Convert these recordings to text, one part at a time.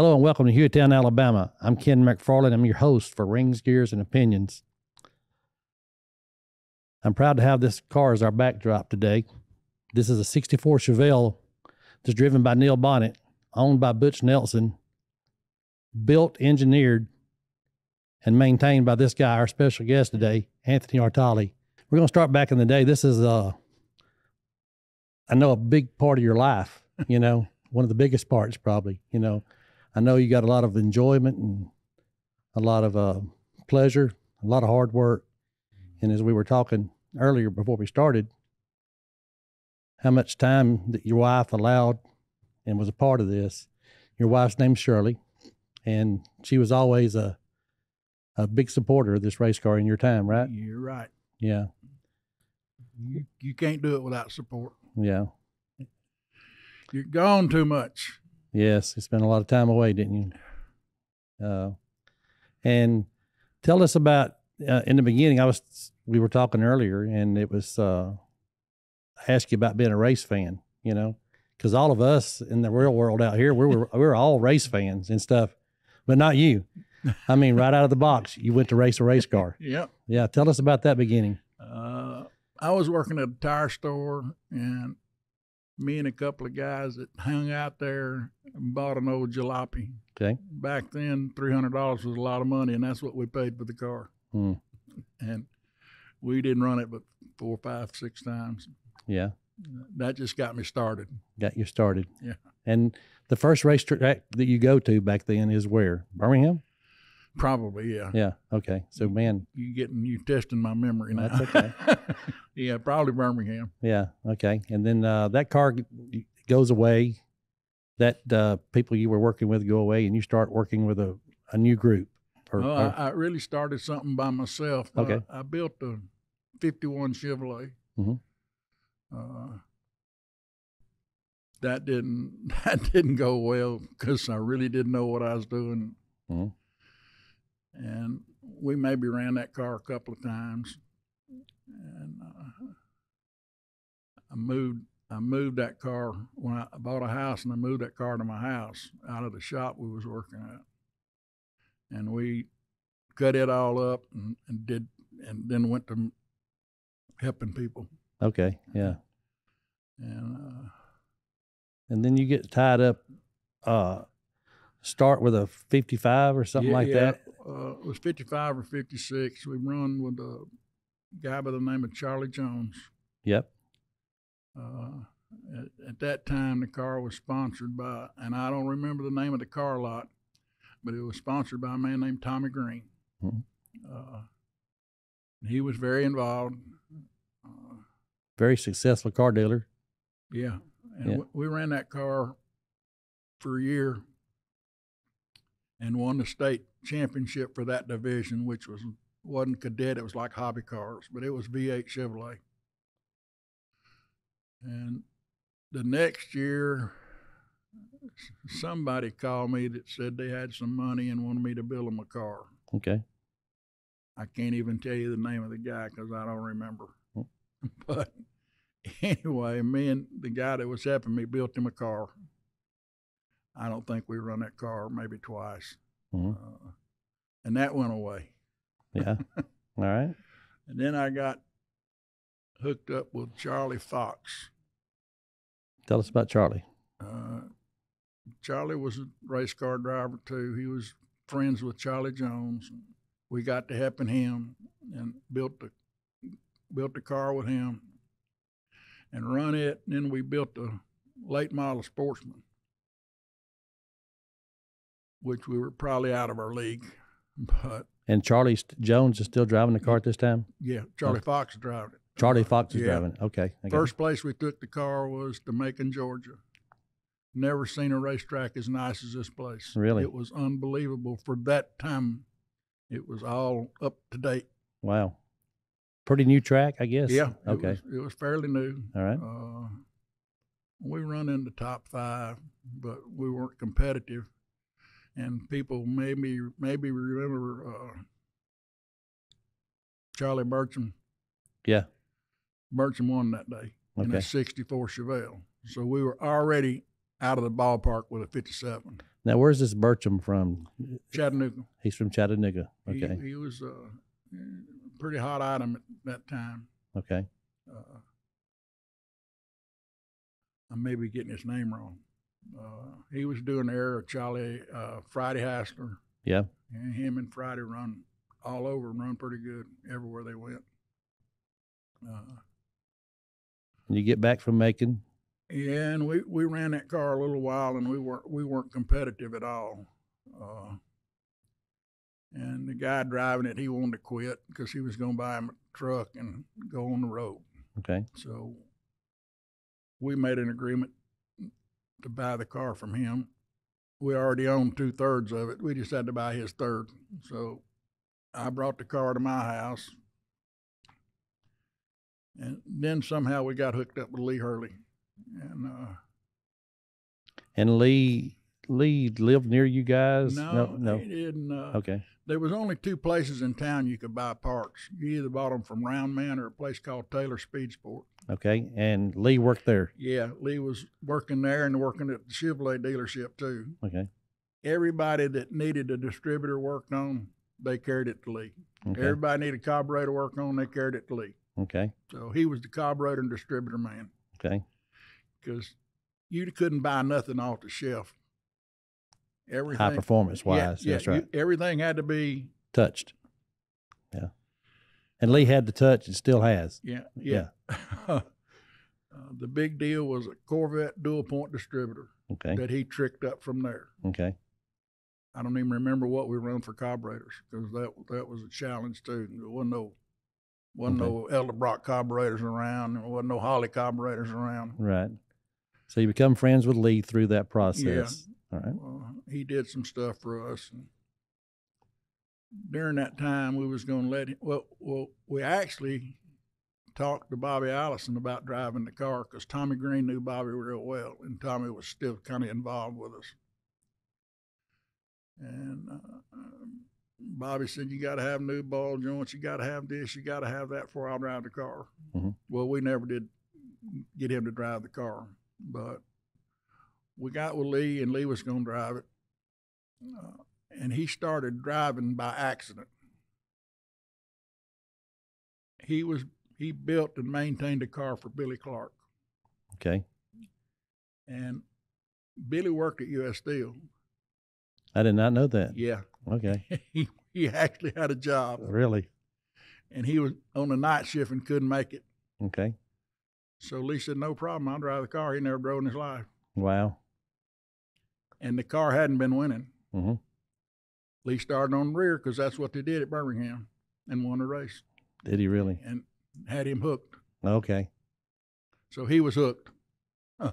Hello and welcome to Hueytown, Alabama. I'm Ken McFarland. I'm your host for Rings, Gears, and Opinions. I'm proud to have this car as our backdrop today. This is a 64 Chevelle that's driven by Neil Bonnet, owned by Butch Nelson, built, engineered, and maintained by this guy, our special guest today, Anthony Artale. We're going to start back in the day. This is, uh, I know, a big part of your life, you know, one of the biggest parts, probably, you know. I know you got a lot of enjoyment and a lot of uh, pleasure, a lot of hard work. And as we were talking earlier before we started, how much time that your wife allowed and was a part of this. Your wife's name's Shirley, and she was always a a big supporter of this race car in your time, right? You're right. Yeah, You, you can't do it without support. yeah, You're gone too much. Yes. You spent a lot of time away, didn't you? Uh, and tell us about uh, in the beginning. I was we were talking earlier, and it was uh, I asked you about being a race fan. You know, because all of us in the real world out here, we were we were all race fans and stuff, but not you. I mean, right out of the box, you went to race a race car. Yep. Yeah, tell us about that beginning. Uh, I was working at a tire store, and me and a couple of guys that hung out there bought an old jalopy. Okay. Back then, three hundred dollars was a lot of money, and that's what we paid for the car. Hmm. And we didn't run it but four, five, six times. Yeah, That just got me started. got you started. Yeah. And the first racetrack that you go to back then is where Birmingham. Probably, yeah. Yeah. Okay. So man, You getting you testing my memory now? That's okay. yeah, probably Birmingham. yeah. Okay. And then uh, that car goes away. That uh, people you were working with go away, and you start working with a, a new group. Or, Well, or- I, I really started something by myself. Uh, Okay. I built a '51 Chevrolet. Mhm. Uh, that didn't that didn't go well because I really didn't know what I was doing, Mhm. And we maybe ran that car a couple of times, and uh, I moved. I moved that car when I bought a house, and I moved that car to my house out of the shop we was working at, and we cut it all up and, and did, and then went to helping people, okay. Yeah. and uh, And then you get tied up. Uh, start with a fifty-five or something yeah, like yeah, that. Uh, it was 55 or 56. We run with a guy by the name of Charlie Jones. Yep. Uh, at, at that time, the car was sponsored by, and I don't remember the name of the car lot, but it was sponsored by a man named Tommy Green. Mhm. Uh, he was very involved. Uh, Very successful car dealer. yeah, and Yeah. we, we ran that car for a year and won the state championship for that division, which was wasn't cadet; it was like hobby cars, but it was V8 Chevrolet. And the next year, somebody called me that said they had some money and wanted me to build them a car. Okay. I can't even tell you the name of the guy because I don't remember. Hmm. But anyway, me and the guy that was helping me built him a car. I don't think we run that car maybe twice, Mhm. uh, and that went away. Yeah. All right. And then I got hooked up with Charlie Fox. Tell us about Charlie. Uh, Charlie was a race car driver too. He was friends with Charlie Jones. We got to helping him and built the built the car with him and run it. And then we built a late model Sportsman, which we were probably out of our league. But And Charlie Jones is still driving the car at this time. yeah, Charlie Fox drove it. Charlie Fox is yeah. driving. it. Okay. First place we took the car was to Macon, Georgia. Never seen a racetrack as nice as this place. Really? It was unbelievable for that time. It was all up to date. Wow. Pretty new track, I guess. Yeah. it Okay. was- It was, fairly new. All right. Uh, we run in the top five, but we weren't competitive. And people maybe maybe remember uh, Charlie Bertram. Yeah. Bertram won that day in a '64 Chevelle. So we were already out of the ballpark with a '57. Now, where's this Bertram from? Chattanooga. He's from Chattanooga. He- Okay. He, was a pretty hot item at that time. Okay. Uh, I may be getting his name wrong. Uh, he was doing the air of Charlie uh, Friday Hassler. Yeah. And him and Friday run all over and run pretty good everywhere they went. Uh, And you get back from Macon. yeah, and we, we ran that car a little while, and we weren't we weren't competitive at all. Uh, and the guy driving it, he wanted to quit because he was going to buy him a truck and go on the road. Okay. So we made an agreement to buy the car from him. We already owned two thirds of it. We just had to buy his third. So I brought the car to my house. And then somehow we got hooked up with Lee Hurley. And uh, And Lee Lee lived near you guys? no, No. he didn't. Uh, Okay. There was only two places in town you could buy parts. You either bought them from Round Man or a place called Taylor Speed Sport. Okay. And Lee worked there. Yeah, Lee was working there and working at the Chevrolet dealership too. Okay. Everybody that needed a distributor worked on, they carried it to Lee. Okay. Everybody needed a carburetor worked on, they carried it to Lee. Okay. So he was the carburetor and distributor man Okay. because you couldn't buy nothing off the shelf. Everything, High performance wise. yeah, That's right. you- everything had to be, Touched. Yeah. And Lee had the touch and still has. yeah, yeah. uh, the big deal was a Corvette dual point distributor Okay. that he tricked up from there. Okay. I don't even remember what we run for carburetors because that that was a challenge too. There wasn't no wasn't no Edelbrock carburetors around. There wasn't no Holley carburetors around. Right. So you become friends with Lee through that process. All right. Uh, he did some stuff for us. And during that time, we was going to let him. Well, well, we actually talked to Bobby Allison about driving the car because Tommy Green knew Bobby real well, and Tommy was still kind of involved with us. And uh, um, Bobby said, "You got to have new ball joints. You got to have this. You got to have that before I'll drive the car." Mhm. Well, we never did get him to drive the car, but we got with Lee, and Lee was going to drive it. Uh, and he started driving by accident. He was he built and maintained a car for Billy Clark, Okay. and Billy worked at U.S. Steel. I did not know that. Yeah, Okay. he he actually had a job, Really? and he was on the night shift and couldn't make it. Okay. So Lee said, "No problem, I'll drive the car." He never drove in his life, Wow. and the car hadn't been winning. hmm Lee started on the rear because that's what they did at Birmingham, and won the race, Did he really? and had him hooked. Okay. So he was hooked. Huh.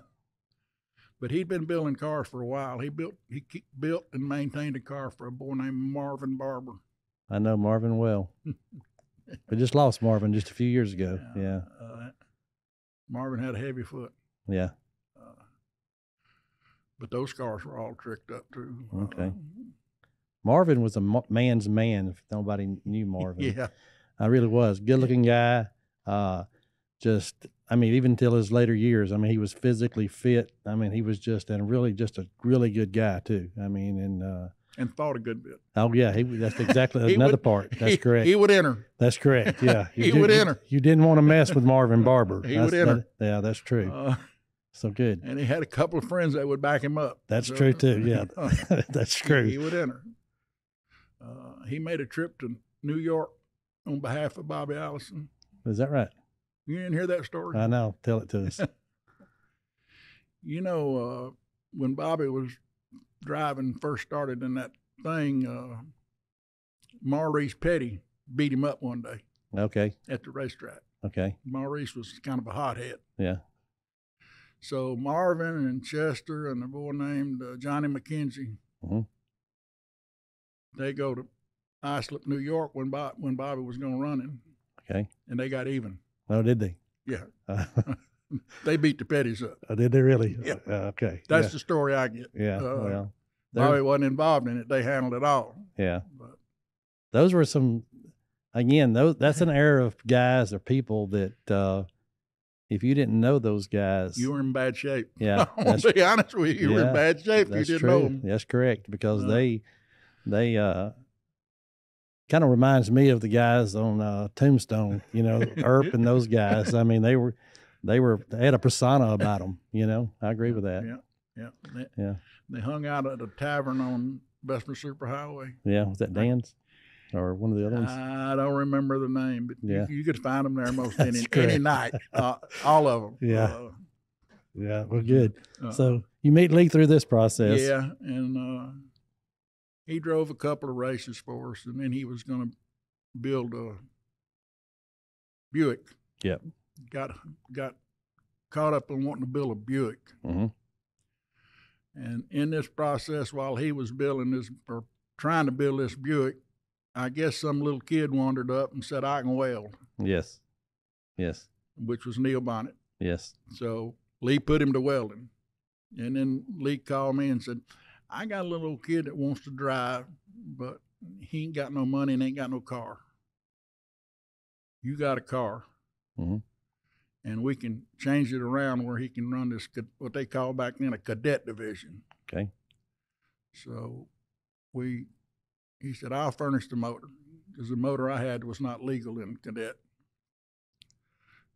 But he'd been building cars for a while. He built he built and maintained a car for a boy named Marvin Barber. I know Marvin well. we just lost Marvin just a few years ago. Yeah. Uh, Marvin had a heavy foot. Yeah. Uh, but those cars were all tricked up too. Okay. Uh, Marvin was a man's man. If nobody knew Marvin, yeah. I really was good looking guy. Uh, just, I mean, even till his later years, I mean, he was physically fit. I mean, he was just, and really just a really good guy too. I mean, and, uh, And thought a good bit. oh yeah, he, that's exactly He another would- part. That's he, correct. He would enter. that's correct. Yeah. You He did- would you- enter. You didn't want to mess with Marvin Barber. He That's- would enter. that- yeah, that's true. Uh, so good. and he had a couple of friends that would back him up. That's So- true too. Yeah. that's He- true. He would enter. Uh, he made a trip to New York on behalf of Bobby Allison. Is that right? You didn't hear that story? I know. Tell it to us. you know, uh, when Bobby was driving, first started in that thing, uh, Maurice Petty beat him up one day Okay. at the racetrack. Okay. Maurice was kind of a hothead. Yeah. So Marvin and Chester and a boy named uh, Johnny McKenzie, Mhm. they go to Islip, New York when Bob, when Bobby was going to run him, Okay. and they got even. Oh, did they? Yeah, Uh, they beat the Petties up. oh, did they really? Yeah. Uh, okay. That's the story I get. yeah. Yeah. uh, well, Bobby wasn't involved in it; they handled it all. yeah. But Those were some. Again, those that's an era of guys or people that uh, if you didn't know those guys, You were in bad shape. yeah, I'm that's, gonna be honest with you. You were in bad shape. if You that's didn't true. know them. That's correct because Uh, they they uh kind of reminds me of the guys on uh, Tombstone. You know, Earp and those guys. I mean, they were they were they had a persona about them. You know, I agree with that. Yeah, yeah. They, Yeah. They hung out at a tavern on Bessemer Superhighway. Yeah, was that Dan's or one of the other ones? I don't remember the name, but Yeah. you, you could find them there most any, any night. Uh, all of them. Yeah. yeah, well, good. Uh, uh, So you meet Lee through this process. yeah, and uh, he drove a couple of races for us, and then he was going to build a Buick. Yep. Got got caught up in wanting to build a Buick, hmm and in this process, while he was building this or trying to build this Buick, I guess some little kid wandered up and said, "I can weld," Yes. Yes. which was Neil Bonnet. Yes. So Lee put him to welding. And then Lee called me and said, I got a little kid that wants to drive, but he ain't got no money and ain't got no car. You got a car. Mhm. And we can change it around where he can run this, what they call back then a cadet division. Okay. So we, he said, I'll furnish the motor because the motor I had was not legal in cadet.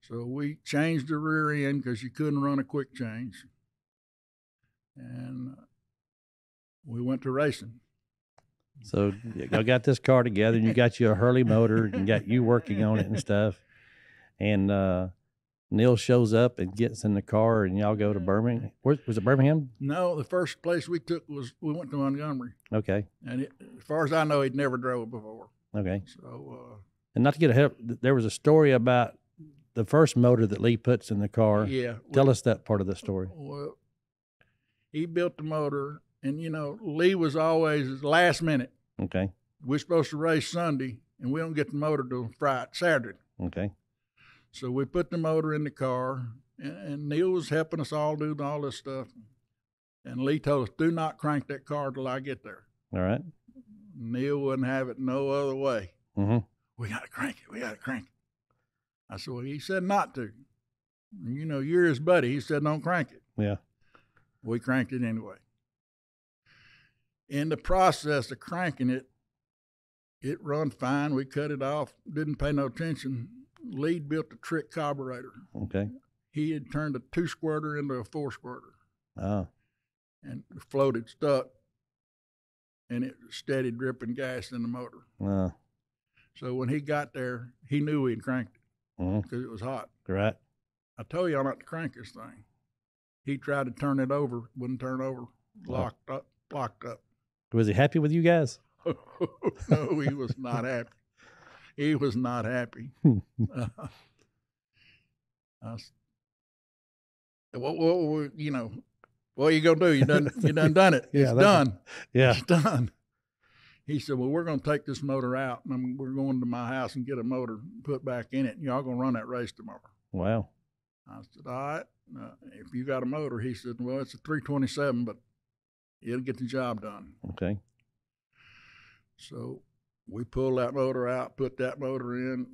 So we changed the rear end because you couldn't run a quick change. And we went to racing. So y- y'all got this car together, and you got you a Hurley motor, and got you working on it and stuff. And uh, Neil shows up and gets in the car, and y'all go to Birmingham. Where, was it Birmingham? No, the first place we took was we went to Montgomery. Okay. And it, as far as I know, he'd never drove before. Okay. So uh, And not to get ahead, there was a story about the first motor that Lee puts in the car. yeah. Tell us that part of the story. Well, he built the motor, and you know, Lee was always last minute. Okay. We're supposed to race Sunday, and we don't get the motor till Friday, Saturday. Okay. So we put the motor in the car, and, and Neil was helping us all do all this stuff. And Lee told us, "Do not crank that car till I get there." All right. Neil wouldn't have it no other way. Mm-hmm. We got to crank it. We got to crank it. I said, "Well, he said not to." You know, you're his buddy. He said, "Don't crank it." Yeah. We cranked it anyway. In the process of cranking it, it run fine. We cut it off, didn't pay no attention. Lead built a trick carburetor. Okay. He had turned a two squirter into a four squirter Oh. Ah. and the floated stuck and it steady dripping gas in the motor. Uh, So when he got there, he knew he'd cranked it mm-hmm. because it was hot. right. I told you I'm not to crank this thing. He tried to turn it over, wouldn't turn over, uh-huh. locked up, locked up. Was he happy with you guys? no, he was not happy. He was not happy. Uh, I s- what, what, what, you know, what are you gonna do? You done, you done done it. Yeah, it's done. Yeah. It's done. He said, "Well, we're gonna take this motor out, and I'm, we're going to my house and get a motor put back in it, and y'all gonna run that race tomorrow." Wow. I said, "All right. Uh, if you got a motor," he said, "Well, it's a 327, but it'll get the job done." Okay. So we pulled that motor out, put that motor in,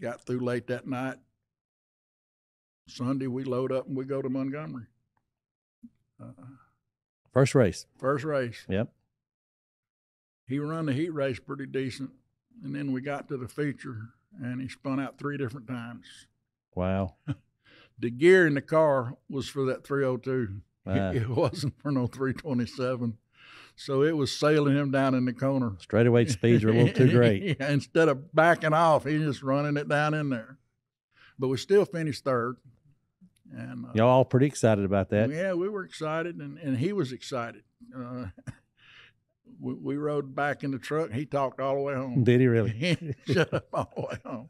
got through late that night. Sunday, we load up and we go to Montgomery. Uh, First race. first race. Yep. He run the heat race pretty decent. And then we got to the feature and he spun out three different times. Wow. The gear in the car was for that 302. Ah. It wasn't for no 327. So it was sailing him down in the corner. Straightaway speeds are a little too great. Yeah, Instead of backing off, he just running it down in there. But we still finished third. And uh, Y'all all pretty excited about that. yeah, we were excited, and, and he was excited. Uh, we, we rode back in the truck. He talked all the way home. Did he really? He shut up all the way home.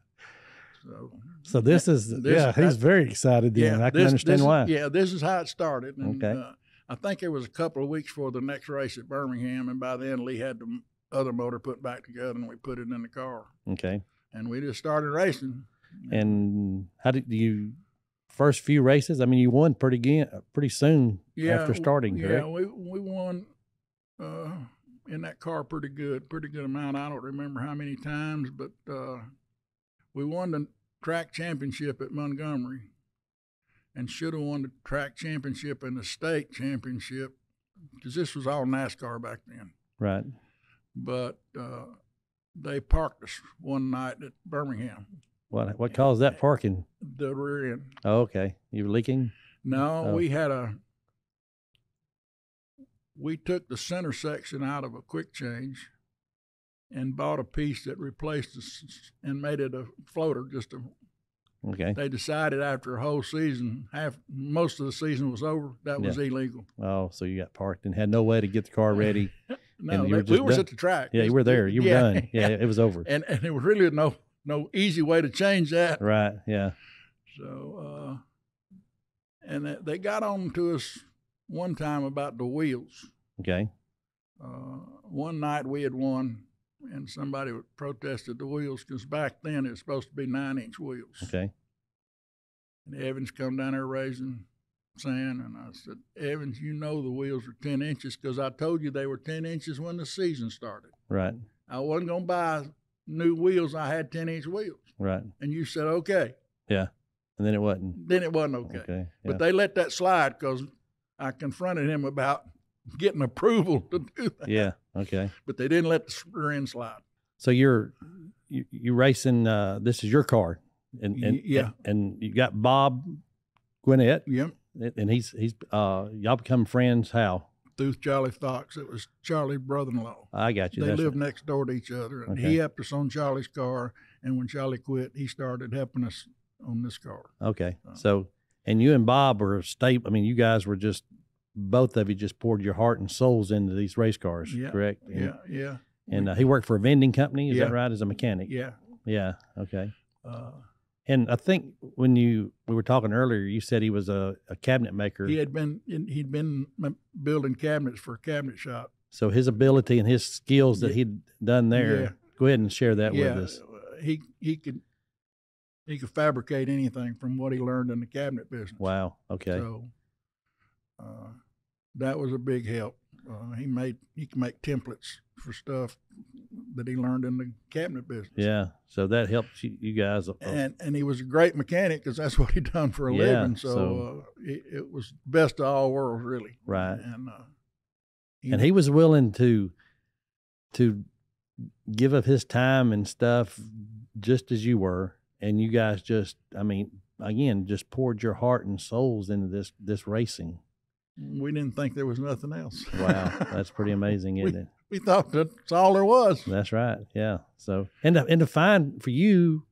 So So this is This- yeah, he's very excited then. I can this- understand this why. yeah, this is how it started. And, Okay. Uh, I think it was a couple of weeks for the next race at Birmingham, and by then Lee had the other motor put back together, and we put it in the car, Okay. and we just started racing. And how did you first few races? I mean, you won pretty again, pretty soon after starting, Yeah, correct? we we won uh, in that car pretty good, pretty good amount. I don't remember how many times, but uh, we won the track championship at Montgomery, and should have won the track championship and the state championship, because this was all NASCAR back then. Right. But uh, they parked us one night at Birmingham, What what caused that parking? the rear end. Oh, okay. You were leaking? No, Oh. we had a. We took the center section out of a quick change, and bought a piece that replaced us and made it a floater. Just a. Okay. They decided after a whole season, half most of the season was over, that was illegal. Oh, so you got parked and had no way to get the car ready. No, they- were we was done. at the track. Yeah, you were there. You were Yeah. done. Yeah, it was over. and and there was really no no easy way to change that. Right. Yeah. So, uh, and they- they got on to us one time about the wheels. Okay. Uh, one night we had won, and somebody protested the wheels because back then it was supposed to be nine inch wheels. Okay. And Evans come down there raising sand, and I said, Evans, you know the wheels are 10 inches because I told you they were 10 inches when the season started. Right. I wasn't going to buy new wheels, I had 10 inch wheels. Right. And you said, okay. Yeah. And then it wasn't. Then it wasn't okay. Okay. But they let that slide because I confronted him about getting approval to do that. yeah. Okay. But they didn't let the rear end slide. So you're you, you racing. Uh, this is your car, and, and yeah. and you got Bob Gwinnett, Yep. and he's he's uh y'all become friends. How? Through Charlie Fox. It was Charlie's brother in law. I got you. They That's lived next door to each other. And Okay. he helped us on Charlie's car. And when Charlie quit, he started helping us on this car. okay. Uh, So and you and Bob were stable. I mean, you guys were just both of you just poured your heart and souls into these race cars. Yeah, Correct. And, Yeah, yeah, And uh, he worked for a vending company. Is Yeah. that right? As a mechanic. yeah. Yeah. Okay. Uh, And I think when you we were talking earlier, you said he was a, a cabinet maker. he had been in, he'd been building cabinets for a cabinet shop. So his ability and his skills that Yeah. he'd done there. Yeah. Go ahead and share that with us. uh, he he could he could fabricate anything from what he learned in the cabinet business. Wow. Okay. So that was a big help. Uh, he made he could make templates for stuff that he learned in the cabinet business. yeah. So that helped you, you guys. uh, And and he was a great mechanic because that's what he done for a Yeah, living. So, so- uh, it, it was best of all worlds, really. Right. And uh, and he was willing to to give up his time and stuff just as you were. And you guys just, I mean, again, just poured your heart and souls into this this racing. We didn't think there was nothing else. Wow, that's pretty amazing, isn't it? we thought that's all there was. That's right. Yeah. So and to, and to find for you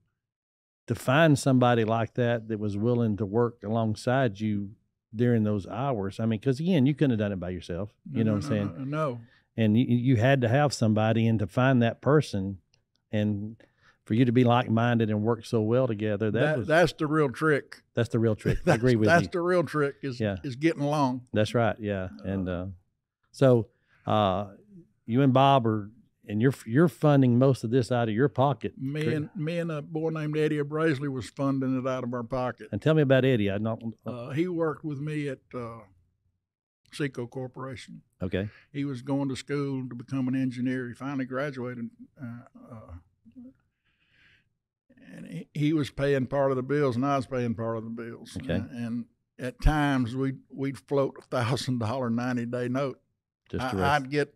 to find somebody like that that was willing to work alongside you during those hours. I mean, because again, you couldn't have done it by yourself. You know No, what I'm saying? no, No, no. And you you had to have somebody, and to find that person, and for you to be like minded and work so well together. That, That, was that's the real trick. that's the real trick. I agree with that's you. That's the real trick is Yeah. is getting along. That's right. Yeah. And uh, so uh, you and Bob are, and you're you're funding most of this out of your pocket. Me Correct. and me and a boy named Eddie Abrasley was funding it out of our pocket. And tell me about Eddie. I don't. Uh, he worked with me at uh, Seco Corporation. okay. He was going to school to become an engineer. He finally graduated, uh, uh, and he, was paying part of the bills, and I was paying part of the bills. Okay. And, and at times we we'd float a thousand dollar ninety day note. Just to I. I'd get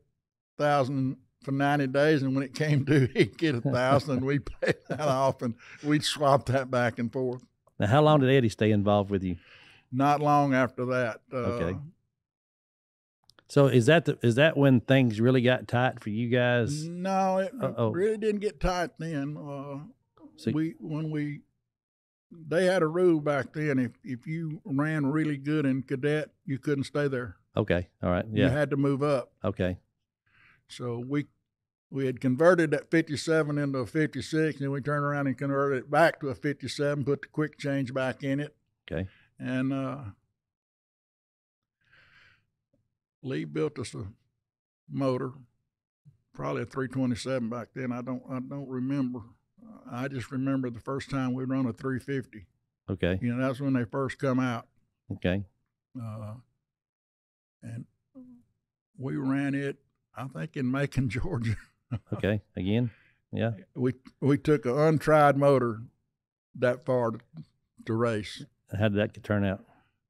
thousand for ninety days, and when it came due, he'd get a thousand, and we'd pay that off, and we'd swap that back and forth. Now, how long did Eddie stay involved with you? Not long after that, uh, Okay. So is that the, is that when things really got tight for you guys? No, it, really didn't get tight then. Uh, So- we when we they had a rule back then if if you ran really good in cadet, you couldn't stay there. Okay. All right. You Yeah. had to move up. Okay. So we we had converted that 57 into a 56, and then we turned around and converted it back to a 57, put the quick change back in it, Okay. and uh, Lee built us a motor, probably a 327 back then. I don't I don't remember. I just remember the first time we run a 350. Okay. You know, that's when they first come out. Okay. Uh, and we ran it, I think, in Macon, Georgia. Okay. Again. Yeah. We we took an untried motor that far to, to race. How did that turn out?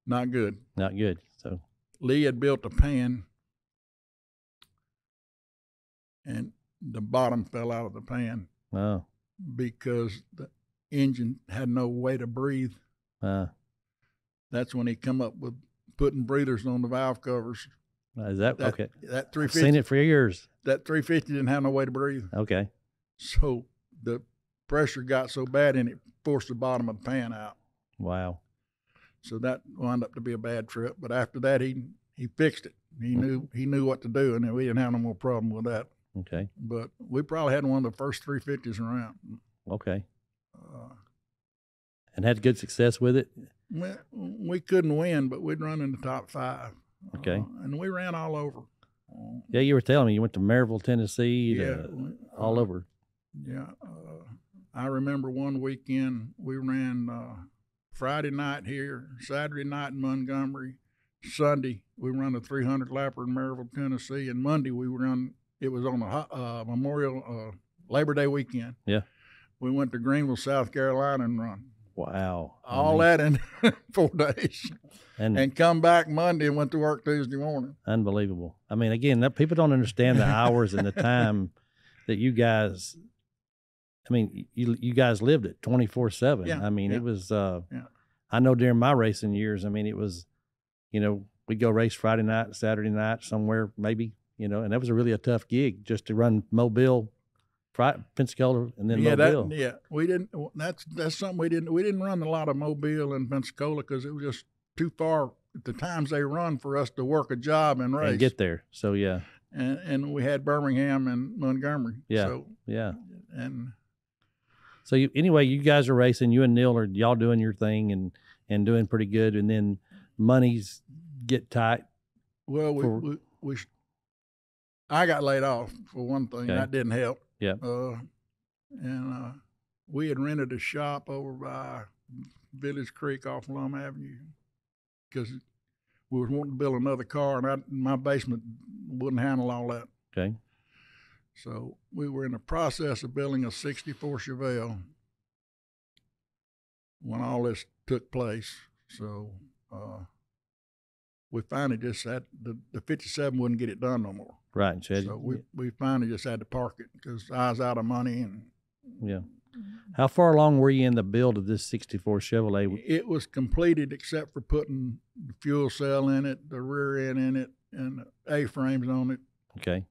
Not good. Not good. So Lee had built a pan, and the bottom fell out of the pan oh, because the engine had no way to breathe. uh, That's when he come up with putting breathers on the valve covers. is that, That, okay? That I've 350, seen it for years. that 350 didn't have no way to breathe. Okay. So the pressure got so bad and it forced the bottom of the pan out. Wow. So that wound up to be a bad trip. But after that, he he fixed it. He knew he knew what to do, and we didn't have no more problem with that. Okay. But we probably had one of the first 350s around. Okay. Uh, And had good success with it. we, we couldn't win, but we'd run in the top five. Okay. Uh, and we ran all over. Uh, Yeah, you were telling me you went to Maryville, Tennessee, yeah, to- we- all uh, over. Yeah, uh, I remember one weekend we ran uh, Friday night here, Saturday night in Montgomery, Sunday we run a 300 lapper in Maryville, Tennessee, and Monday we run. It was on the uh, Memorial uh, Labor Day weekend. Yeah. we went to Greenville, South Carolina, and run Wow. I all mean, that in four days, and, and come back Monday and went to work Tuesday morning. unbelievable. I mean, again, that people don't understand the hours and the time that you guys. I mean, you you guys lived it twenty four seven. I mean, yeah. it was. uh Yeah. I know during my racing years, I mean, it was, you know, we'd go race Friday night, Saturday night somewhere, maybe, you know, and that was a really a tough gig just to run Mobile, Pensacola, and then yeah, Mobile. that, yeah, we didn't. That's that's something we didn't. We didn't run a lot of Mobile and Pensacola because it was just too far at the times they run for us to work a job and race. and get there. So yeah, and, and we had Birmingham and Montgomery. Yeah. So yeah. and So you, anyway, you guys are racing. You and Neil are y'all doing your thing and and doing pretty good. And then monies get tight. well, we For- we, we I got laid off for one thing. Okay. That didn't help. Yeah. Uh, and uh, we had rented a shop over by Village Creek off Lum Avenue because we was wanting to build another car, and I, my basement wouldn't handle all that. Okay. So we were in the process of building a 64 Chevelle when all this took place. So uh, we finally just had the, the 57 wouldn't get it done no more. Right. So, So we, we finally just had to park it because I was out of money and yeah. Mm-hmm. How far along were you in the build of this '64 Chevrolet? it was completed except for putting the fuel cell in it, the rear end in it, and the A-frames on it. Okay.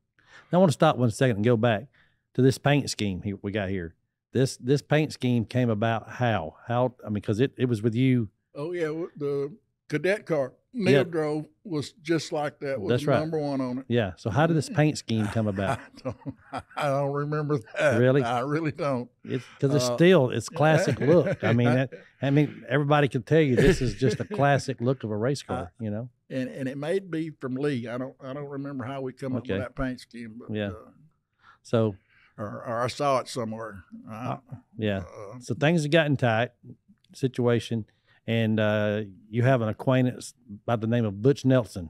Now I want to stop one second and go back to this paint scheme he, we got here. This this paint scheme came about how? How? I mean, because it, it was with you. Oh yeah, the cadet car Neil Yeah. drove was just like that. Was That's right. number one on it. Yeah. So how did this paint scheme come about? I don't, I don't remember that. Really? I really don't. It's because it's Uh, still it's classic look. I mean, that, I mean, everybody can tell you this is just a classic look of a race car. You know. and and it may be from Lee. I don't I don't remember how we come up with that paint scheme, but Yeah. uh, So or, or I saw it somewhere. I, Uh, yeah. uh, So things have gotten tight situation, and uh, you have an acquaintance by the name of Butch Nelson,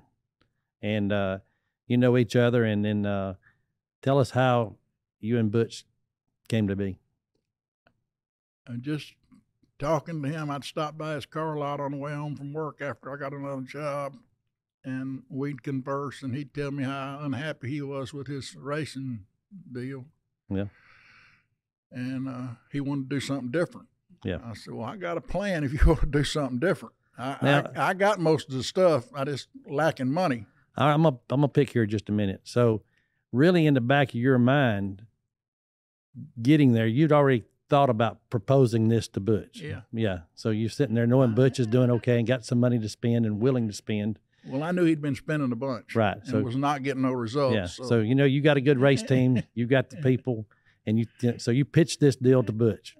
and uh, you know each other. And then uh, tell us how you and Butch came to be. and just talking to him, I'd stop by his car a lot on the way home from work after I got another job, and we'd converse, and he'd tell me how unhappy he was with his racing deal. Yeah. And uh, he wanted to do something different. Yeah. I said, "Well, I got a plan. If you want to do something different, I, Now- I, I got most of the stuff. I just lacking money. All right, I'm gonna I'm gonna pick here just a minute. So, really, in the back of your mind, getting there, you'd already thought about proposing this to Butch. Yeah. Yeah. So you're sitting there knowing Butch is doing okay and got some money to spend and willing to spend. Well, I knew he'd been spending a bunch, Right. and So was not getting no results. yeah. So, you know you got a good race team. You got the people, and you so you pitched this deal to Butch.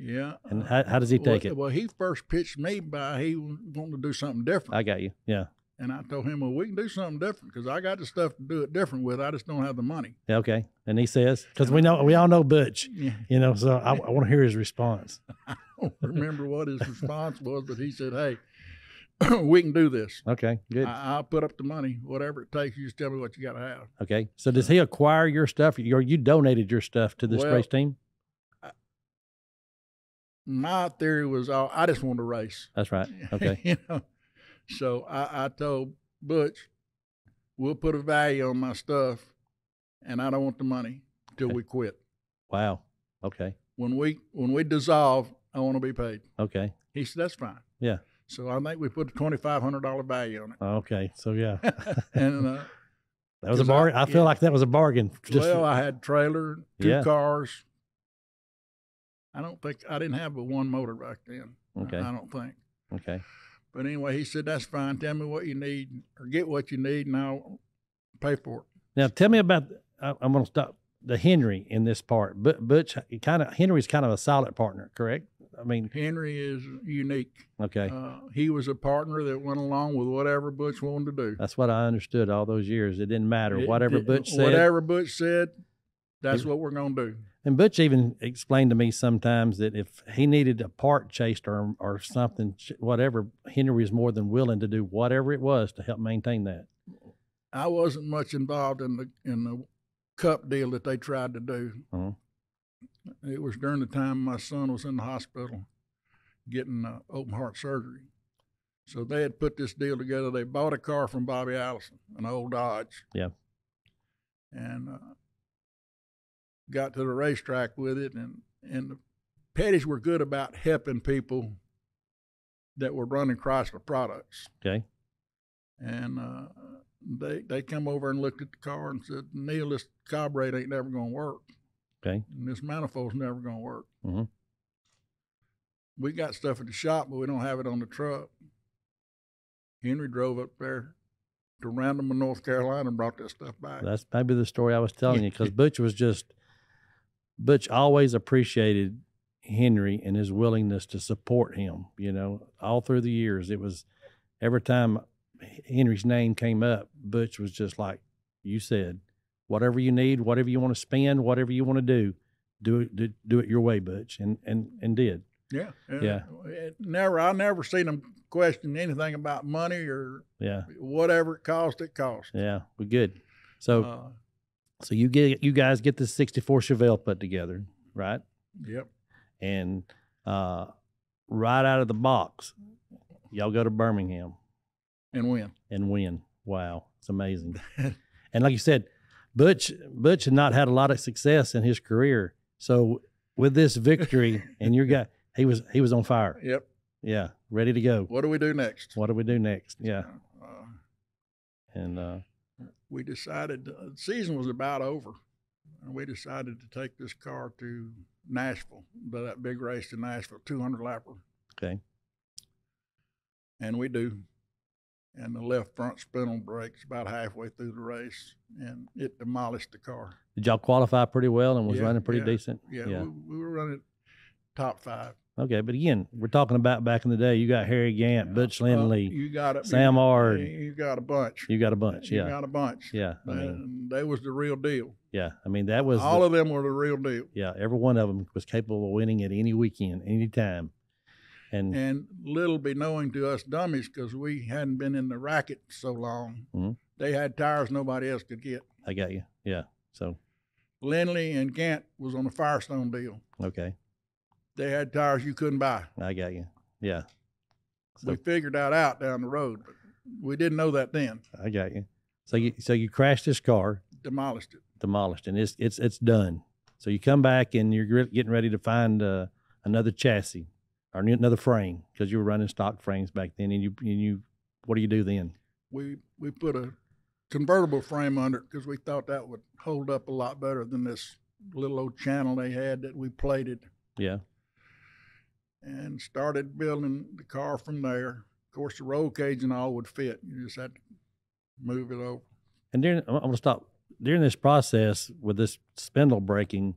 Yeah. And how, how does he take well, it? Well, he first pitched me by he wanting to do something different, I got you. Yeah. and I told him, "Well, we can do something different because I got the stuff to do it different with. I just don't have the money." Okay. And he says because we know we all know Butch. Yeah. You know, so I, I want to hear his response. I don't remember what his response was, but he said, "Hey, we can do this. Okay. Good. I, I'll put up the money, whatever it takes. You just tell me what you got to have." Okay. So does he acquire your stuff? Or you donated your stuff to this Well, race team? My theory was, oh, I just wanted to race. That's right. Okay. you know, so I, I told Butch, we'll put a value on my stuff, and I don't want the money till Okay. we quit. Wow. Okay. When we when we dissolve, I want to be paid. Okay. He said that's fine. Yeah. So I think we put a twenty five hundred dollar value on it. Okay. So yeah, and uh, that was a 'Cause I- bargain. I, feel yeah. like that was a bargain. Just well, I had trailer, two Yeah. cars. I don't think I didn't have but one motor back then. Okay. I don't think. okay. But anyway, he said that's fine. Tell me what you need or get what you need, and I'll pay for it. Now tell me about. I, I'm going to stop the Henry in this part. But Butch kind of Henry's kind of a solid partner, correct? I mean, Henry is unique. okay. Uh, he was a partner that went along with whatever Butch wanted to do. That's what I understood all those years. It didn't matter It- whatever it- Butch said. Whatever Butch said, that's It- what we're going to do. And Butch even explained to me sometimes that if he needed a part chased or or something, whatever, Henry was more than willing to do whatever it was to help maintain that. I wasn't much involved in the in the cup deal that they tried to do. Mhm. It was during the time my son was in the hospital getting uh, open heart surgery. So they had put this deal together. They bought a car from Bobby Allison, an old Dodge. Yeah. And uh, got to the racetrack with it, and and the Petties were good about helping people that were running Chrysler products. Okay. And uh, they they come over and looked at the car and said, Neil, this carburetor ain't never gonna work. Okay. And this manifold's never gonna work. Mhm. We got stuff at the shop, but we don't have it on the truck. Henry drove up there to Randleman, North Carolina, and brought that stuff back. That's maybe the story I was telling you because Butch was just, Butch always appreciated Henry and his willingness to support him. You know, all through the years, it was every time Henry's name came up, Butch was just like you said, whatever you need, whatever you want to spend, whatever you want to do, do it, do, do it your way, Butch, and and and did. yeah, Yeah. It never, I never seen him question anything about money or Yeah, whatever it cost. It cost. yeah, We're good. So Uh, so you get you guys get the '64 Chevelle put together, right? yep. and uh, right out of the box, y'all go to Birmingham And win. and win. Wow, it's amazing. and like you said, Butch Butch had not had a lot of success in his career, so with this victory, and your guy, he was he was on fire. Yep. Yeah, ready to go. What do we do next? What do we do next? Yeah, Uh, and uh, we decided uh, the season was about over, and we decided to take this car to Nashville, to that big race in Nashville, 200 lapper, okay, and we do. And the left front spindle breaks about halfway through the race, and it demolished the car. did y'all qualify pretty well and was Yeah, running pretty yeah, decent? Yeah, yeah. We, we were running top five. Okay, but again, we're talking about back in the day. You got Harry Gant, Butch Uh, Lindley, you got it. Sam you, Ard. You got a bunch. you got a bunch. You Yeah, got a bunch. yeah. I mean, and they was the real deal. Yeah, I mean that was All the- of them were the real deal. yeah. Every one of them was capable of winning at any weekend, any time, and And little be knowing to us dummies because we hadn't been in the racket so long. Mhm. They had tires nobody else could get. I got you. Yeah. So Lindley and Gant was on the Firestone deal. okay, They had tires you couldn't buy. I got you. Yeah. So we figured that out down the road, but we didn't know that then. I got you. So you so you crashed this car, Demolished it. demolished, and it's it's it's done. So you come back and you're getting ready to find uh, another chassis or another frame because you were running stock frames back then, and you and you what do you do then? We we put a convertible frame under it because we thought that would hold up a lot better than this little old channel they had that we plated. Yeah. And started building the car from there. Of course, the roll cage and all would fit. You just had to move it over. And during, I'm going to stop. During this process with this spindle breaking,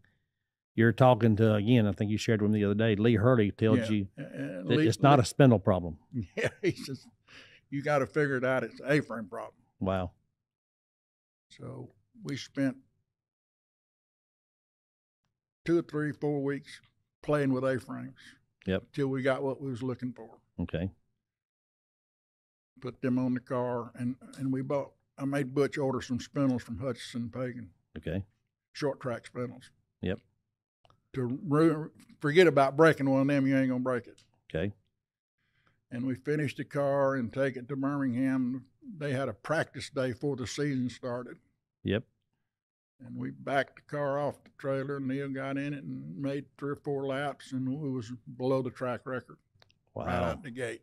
you're talking to again. I think you shared with me the other day. Lee Hurley tells Yeah. you that Lee- it's not a spindle problem. Yeah, he says you got to figure it out. It's an A-frame problem. Wow. So we spent two or three, four weeks playing with A-frames. Yep. Till we got what we was looking for. Okay. Put them on the car, and and we bought. I made Butch order some spindles from Hutcherson and Pagan, Okay. short track spindles. Yep. to ru- forget about breaking one of them. You ain't gonna break it. Okay. And we finished the car and take it to Birmingham. They had a practice day before the season started. Yep. And we backed the car off the trailer. and Neil got in it and made three or four laps, and we was below the track record right Wow. out the gate.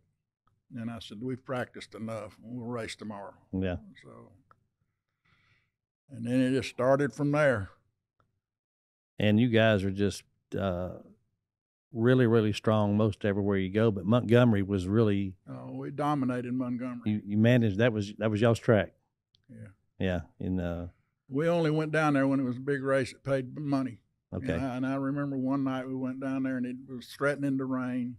And I said, "We've practiced enough. We'll race tomorrow." Yeah. So, and then it just started from there. And you guys are just uh, really, really strong most everywhere you go. But Montgomery was really Uh, we dominated Montgomery. you, you managed that was that was y'all's track. Yeah. Yeah. In uh We only went down there when it was a big race that paid money. okay. And I, and I remember one night we went down there and it was threatening to rain,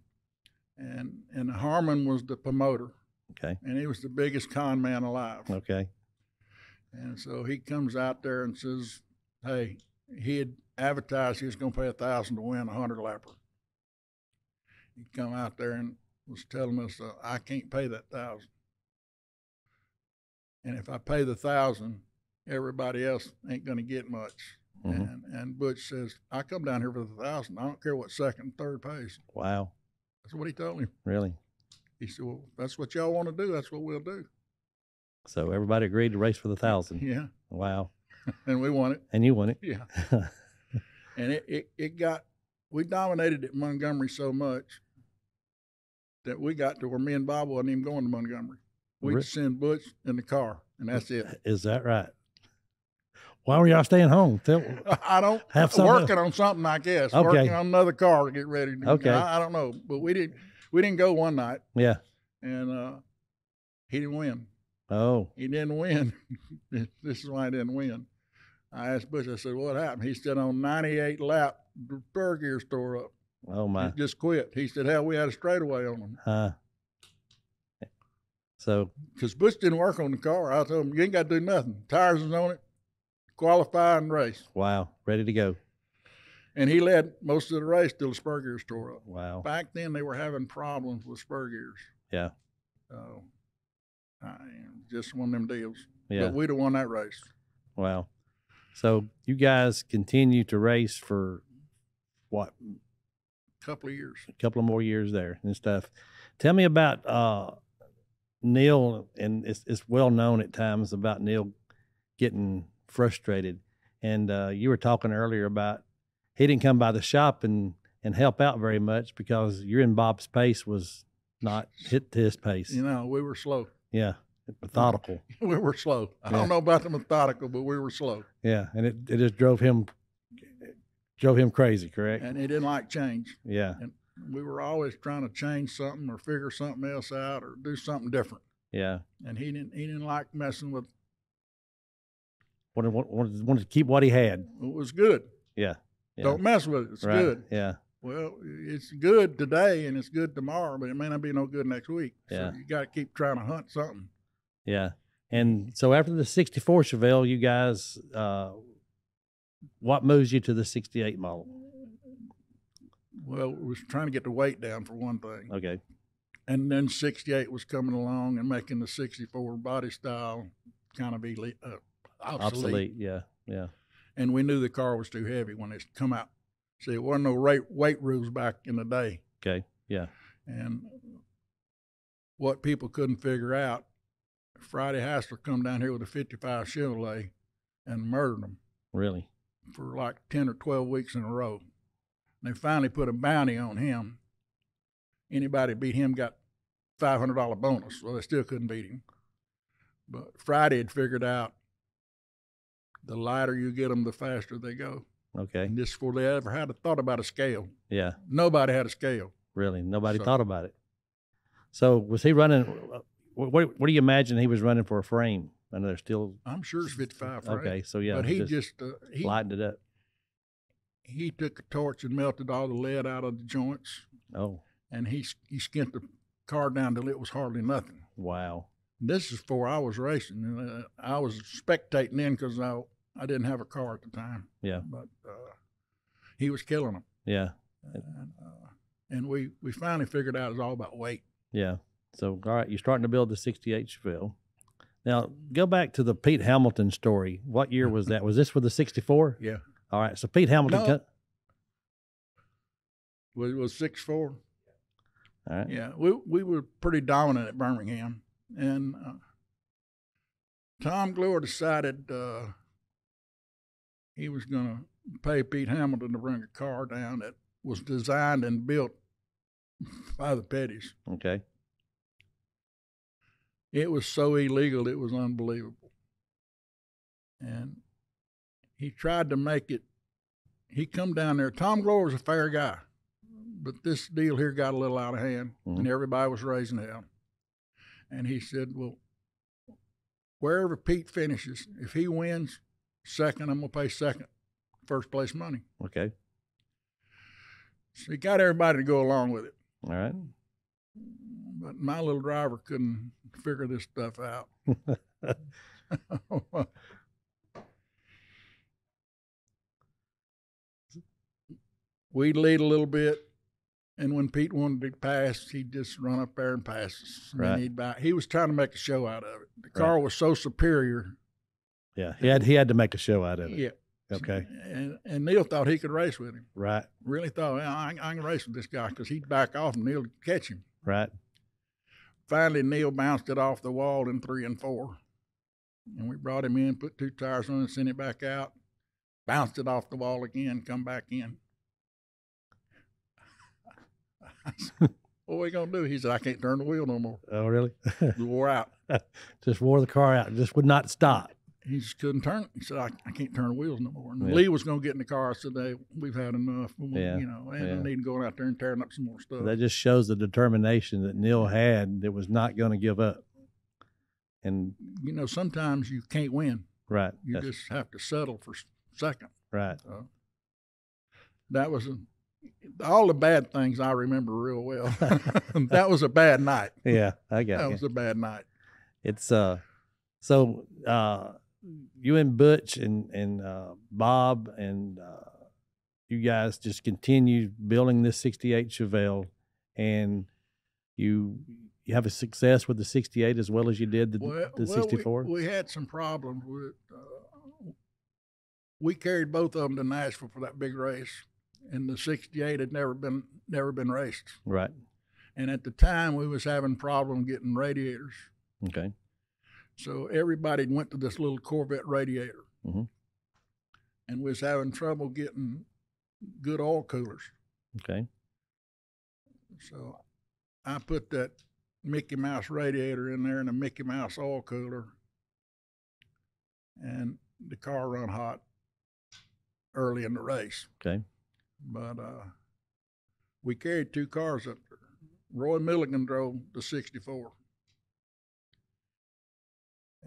and and Harmon was the promoter, Okay. and he was the biggest con man alive. Okay. And so he comes out there and says, "Hey, he had advertised he was going to pay a thousand to win a hundred lapper." He come out there and was telling us, uh, "I can't pay that thousand, and if I pay the thousand, everybody else ain't going to get much." Mhm. And and Butch says, "I come down here for the thousand. I don't care what second, third pays." Wow. That's what he told me. Really. He said, "Well, that's what y'all want to do. That's what we'll do." So everybody agreed to race for the thousand. Yeah, Wow. and we won it. And you won it. Yeah. and it, it, it got we dominated at Montgomery so much that we got to where me and Bob wasn't even going to Montgomery. We'd Re- send Butch in the car, and that's it. Is that right? Why were y'all staying home? Tell, I don't Have something working on something, I guess. Okay. Working on another car to get ready. To, Okay. I, I don't know, but we didn't. We didn't go one night, yeah. and uh, he didn't win. Oh. He didn't win. this is why he didn't win. I asked Butch. I said, "What happened?" He said, "On 98 lap, the spur gears tore up." Oh my. He just quit. He said, "Hell, we had a straightaway on him Huh. So because Butch didn't work on the car." I told him, "You ain't got to do nothing. Tires is on it. Qualify and race." wow, ready to go. And he led most of the race till the spur gears tore up. Wow. Back then, they were having problems with spur gears. Yeah. So, I, just one of them deals. Yeah. But we'd have won that race. Wow. So you guys continue to race for what A couple of years. a couple of more years there and stuff. Tell me about uh, Neil, and it's it's well known at times about Neil getting frustrated. And uh, you were talking earlier about he didn't come by the shop and and help out very much because you're in Bob's pace was not hit to his pace. You know, we were slow. Yeah, methodical. we were slow. I Yeah. don't know about the methodical, but we were slow. Yeah, and it, it just drove him drove him crazy. Correct. And he didn't like change. Yeah, And We were always trying to change something or figure something else out or do something different. yeah. And he didn't he didn't like messing with Wanted, wanted, wanted to keep what he had. it was good. Yeah. yeah. Don't mess with it. It's Right. good. Yeah. Well, it's good today and it's good tomorrow, but it may not be no good next week. Yeah. So you got to keep trying to hunt something. Yeah. And so after the 64 Chevelle, you guys, uh, what moves you to the 68 model? Well, we was trying to get the weight down for one thing, Okay. and then '68 was coming along and making the '64 body style kind of elite, uh, obsolete. Obsolete. Yeah. Yeah. And we knew the car was too heavy when it come out. See, it wasn't no rate, weight rules back in the day, Okay. Yeah. and what people couldn't figure out, Friday Hassler come down here with a '55 Chevrolet and murdered them. Really. for like 10 or 12 weeks in a row. And they finally put a bounty on him. Anybody beat him got $500 bonus. Well, they still couldn't beat him. But Friday had figured out the lighter you get them, the faster they go. Okay. And this before they ever had a thought about a scale. Yeah. Nobody had a scale. Really. Nobody So- thought about it. So was he running? What, what, what do you imagine he was running for a frame? I know they're still. I'm sure it's 55 right? Okay. So yeah. but he just, just, uh, he, lightened it up. he took a torch and melted all the lead out of the joints. Oh, And he, he skint the car down till it was hardly nothing. wow. This is before I was racing. and, uh, I was spectating in because I I didn't have a car at the time. Yeah. But uh, he was killing them, Yeah. and, uh, and we we finally figured out it's all about weight. Yeah. So, all right, you're starting to build the 68 Chevelle. Now, go back to the Pete Hamilton story. What year was that? Was this for the 64? Yeah. All right. So, Pete Hamilton. No. co- Was was six four. All right. Yeah, we we were pretty dominant at Birmingham, and uh, Tom Glore decided uh, he was going to pay Pete Hamilton to bring a car down that was designed and built by the Pettys. Okay. It was so illegal, it was unbelievable. And he tried to make it. He come down there. Tom Glore was a fair guy, but this deal here got a little out of hand, and Mhm. everybody was raising hell. And he said, "Well, wherever Pete finishes, if he wins second, I'm gonna pay second, first place money." Okay. So he got everybody to go along with it. All right. But my little driver couldn't figure this stuff out. We'd lead a little bit, and when Pete wanted to pass, he'd just run up there and pass us. And Right. he'd back. He was trying to make a show out of it. The car was so superior. Yeah. He had he had to make a show out of it. Yeah. Okay. And, and Neil thought he could race with him. Right. Really thought, yeah, I, I can race with this guy because he'd back off and Neil would catch him. Right. Finally, Neil bounced it off the wall in three and four. And we brought him in, put two tires on it, sent it back out, bounced it off the wall again, come back in. Said, what are we going to do? He said, I can't turn the wheel no more. Oh, really? Wore out. just wore the car out. Just would not stop. He just couldn't turn it. He said, I, I can't turn the wheels no more. And Yeah. Lee was going to get in the car. I said, hey, we've had enough. We Yeah. You know, and Yeah. I need going out there and tearing up some more stuff. That just shows the determination that Neil had that was not going to give up. And you know, sometimes you can't win. right. You that's just have to settle for second. right. So that was a, all the bad things I remember real well. that was a bad night. Yeah, I got That you. was a bad night. It's uh so uh you and Butch and and uh Bob and uh you guys just continue building this 68 Chevelle and you you have a success with the 68 as well as you did the, Well, the well, we- 64 we, had some problems with. Uh, we carried both of them to Nashville for that big race, and the '68 had never been never been raced. right And at the time, we was having problem getting radiators, okay so everybody went to this little Corvette radiator, Mhm. and was having trouble getting good oil coolers. okay So I put that Mickey Mouse radiator in there and a Mickey Mouse oil cooler, and the car run hot early in the race. okay But uh, we carried two cars up there. Roy Milligan drove the 64.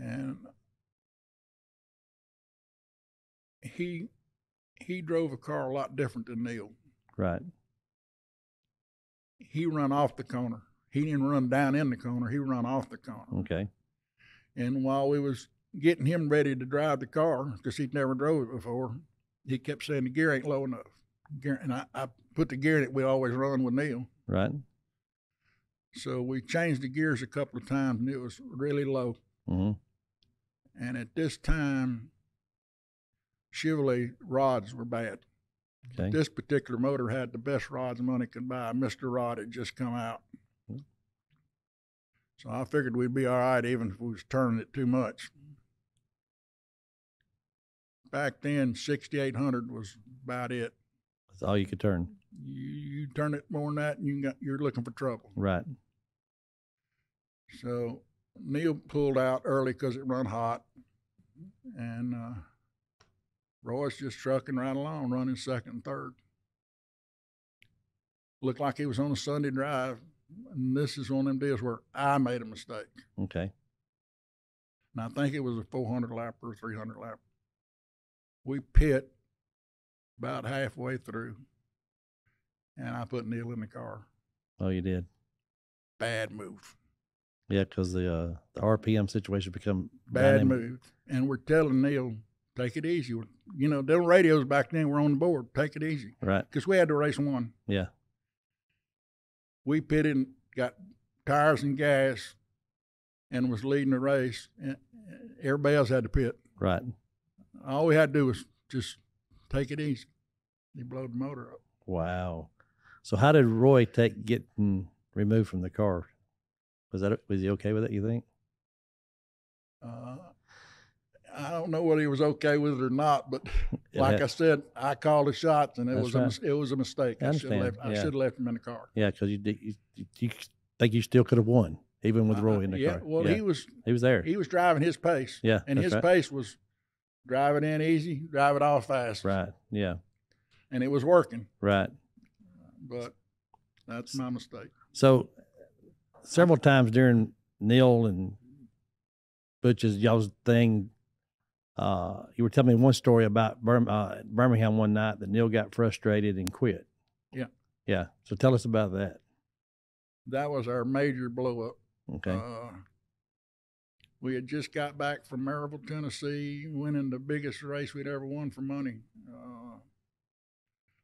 And he he drove a car a lot different than Neil. right He run off the corner. He didn't run down in the corner. He run off the corner. okay And while we was getting him ready to drive the car, because he'd never drove it before, he kept saying the gear ain't low enough. Gear, and I, I put the gear in it we always run with Neil. right So we changed the gears a couple of times, and it was really low. hmm And at this time, Chevrolet rods were bad. okay This particular motor had the best rods money could buy. Mr. Rod had just come out. Hmm. So I figured we'd be all right even if we was turning it too much. Back then, 6800 was about it. that's all you could turn You, you turn it more than that, and you got, you're looking for trouble. right So Neil pulled out early because it run hot, and uh, Roy's just trucking right along, running second and third. Looked like he was on a Sunday drive, and this is one of them deals where I made a mistake, okay and I think it was a 400 lap or 300 lap. We pit about halfway through, and I put Neil in the car. oh you did Bad move. Yeah because the uh the rpm situation become bad dynamic. move. And we're telling Neil, take it easy. You know, them radios back then were on the board. Take it easy right because we had to race one. yeah We pitted, and got tires and gas, and was leading the race. And everybody else had to pit. right All we had to do was just take it easy. He blowed the motor up. Wow. So how did Roy take getting removed from the car? Was that was he okay with it? You think? Uh, I don't know whether he was okay with it or not, but like had- I said, I called the shots, and it was a right. mis- it was a mistake. I I, should have left. I yeah. should have left him in the car. Yeah, because you, you you think you still could have won even with Uh, Roy in the yeah, car. well, yeah. he was he was there. he was driving his pace. Yeah, and his right. pace was driving in easy, driving off fast, right. Yeah. and it was working. Right. But that's my mistake. So several times during Neil and Butch's y'all's thing, uh, you were telling me one story about Bir- uh, Birmingham one night that Neil got frustrated and quit. Yeah. Yeah. So tell us about that. That was our major blow up. Okay. Uh, we had just got back from Maryville, Tennessee, winning the biggest race we'd ever won for money. Uh,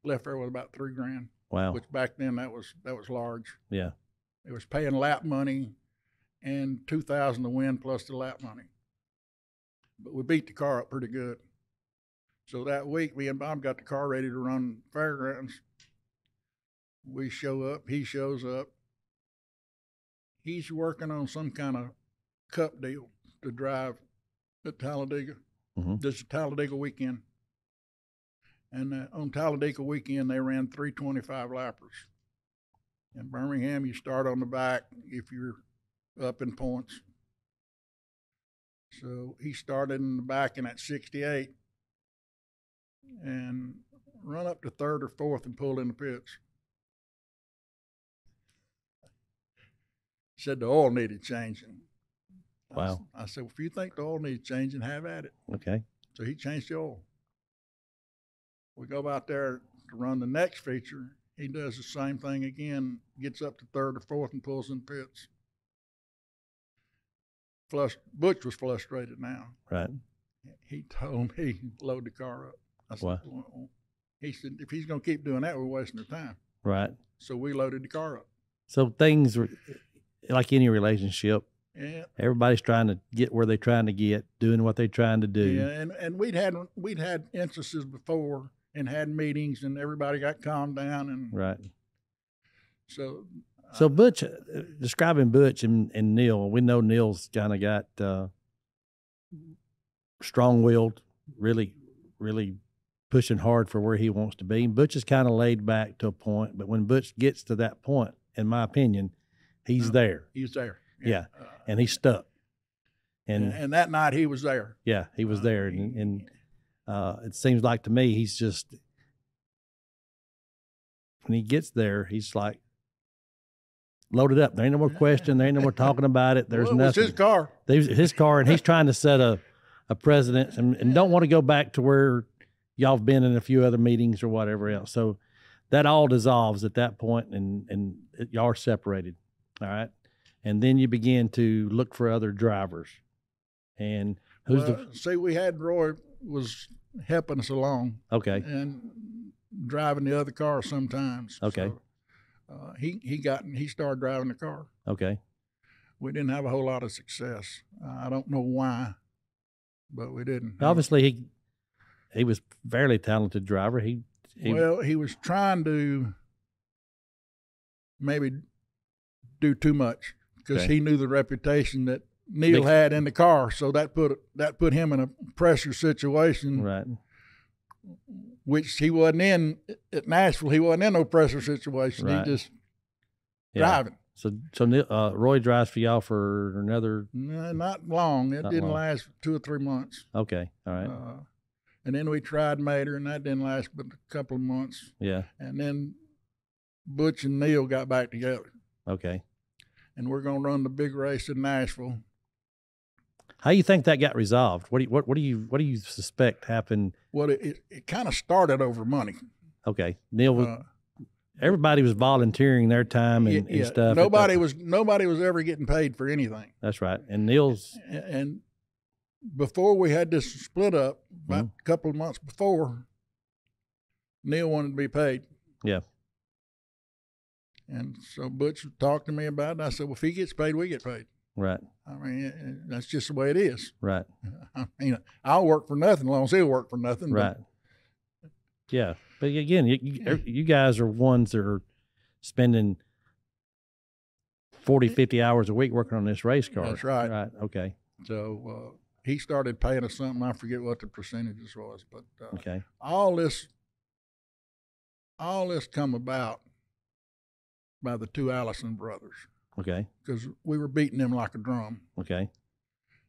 left there with about three grand, wow. which back then that was that was large. yeah. It was paying lap money and two thousand to win plus the lap money. But we beat the car up pretty good. So that week, me and Bob got the car ready to run fairgrounds. We show up. He shows up. He's working on some kind of cup deal to drive at Talladega. Mhm. This is Talladega weekend. And uh, on Talladega weekend, they ran 325 lappers. In Birmingham, you start on the back if you're up in points. So he started in the back in at 68 and run up to third or fourth and pulled in the pits. Said the oil needed changing. I Wow. I said, well, if you think the oil needs changing, have at it. Okay. So he changed the oil. We go out there to run the next feature. He does the same thing again, gets up to third or fourth and pulls in pits. Flus- Butch was frustrated now. Right. He told me, load the car up. I said, Wow. well, he said, if he's going to keep doing that, we're wasting our time. Right. So we loaded the car up. So things were like any relationship. Yeah, Everybody's trying to get where they're trying to get, doing what they're trying to do. yeah, and and we'd had we'd had instances before and had meetings, and everybody got calmed down, and Right. so So Butch, uh, describing Butch and, and Neil, we know Neil's kind of got uh, strong-willed, really, really pushing hard for where he wants to be. Butch is kind of laid back to a point, but when Butch gets to that point, in my opinion, he's Yeah. there he's there. Yeah, Uh, and he's stuck. and, And and that night he was there. yeah, he was Uh, there, and, and uh, it seems like to me he's just when he gets there, he's like loaded up. There ain't no more question. There ain't no more talking about it. There's well, nothing. his car. There's his car, and he's trying to set a a precedent, and, and don't want to go back to where y'all have been in a few other meetings or whatever else. So that all dissolves at that point, and and y'all are separated. All right, and then you begin to look for other drivers, and who's Well, see, we had Roy was helping us along okay? and driving the other car sometimes. Okay. So, uh, he he got he started driving the car. Okay, We didn't have a whole lot of success. Uh, I don't know why, but we didn't. obviously he he was fairly talented driver. He he well, he was trying to maybe do too much because Okay. he knew the reputation that Neil Big- had in the car, so that put that put him in a pressure situation, right. which he wasn't in at Nashville. He wasn't in no pressure situation. Right. He just Yeah. driving. So so uh, Roy drives for y'all for another. No, not long. It Not didn't long. last two or three months. Okay, all right, Uh, and then we tried Mater, and that didn't last but a couple of months. yeah, And then Butch and Neil got back together, okay. and we're going to run the big race in Nashville. How do you think that got resolved? What do you, what what do you what do you suspect happened? Well, it, it, it kind of started over money. Okay, Neil was Uh, everybody was volunteering their time and, yeah, and stuff. Nobody was nobody was ever getting paid for anything. That's right. And Neil's And, and before we had this split up, about Mhm. a couple of months before, Neil wanted to be paid. yeah And so Butch talked to me about it. I said, "Well, if he gets paid, we get paid. Right I mean, it- it- that's just the way it is. right I mean, I'll work for nothing as long as he'll work for nothing. but right. Yeah, but again, you, you, you guys are ones that are spending 40, 50 hours a week working on this race car. That's right. Right. Okay. So uh, he started paying us something. I forget what the percentages was, but uh, Okay. all this, all this come about by the two Allison brothers Okay. because we were beating them like a drum, Okay.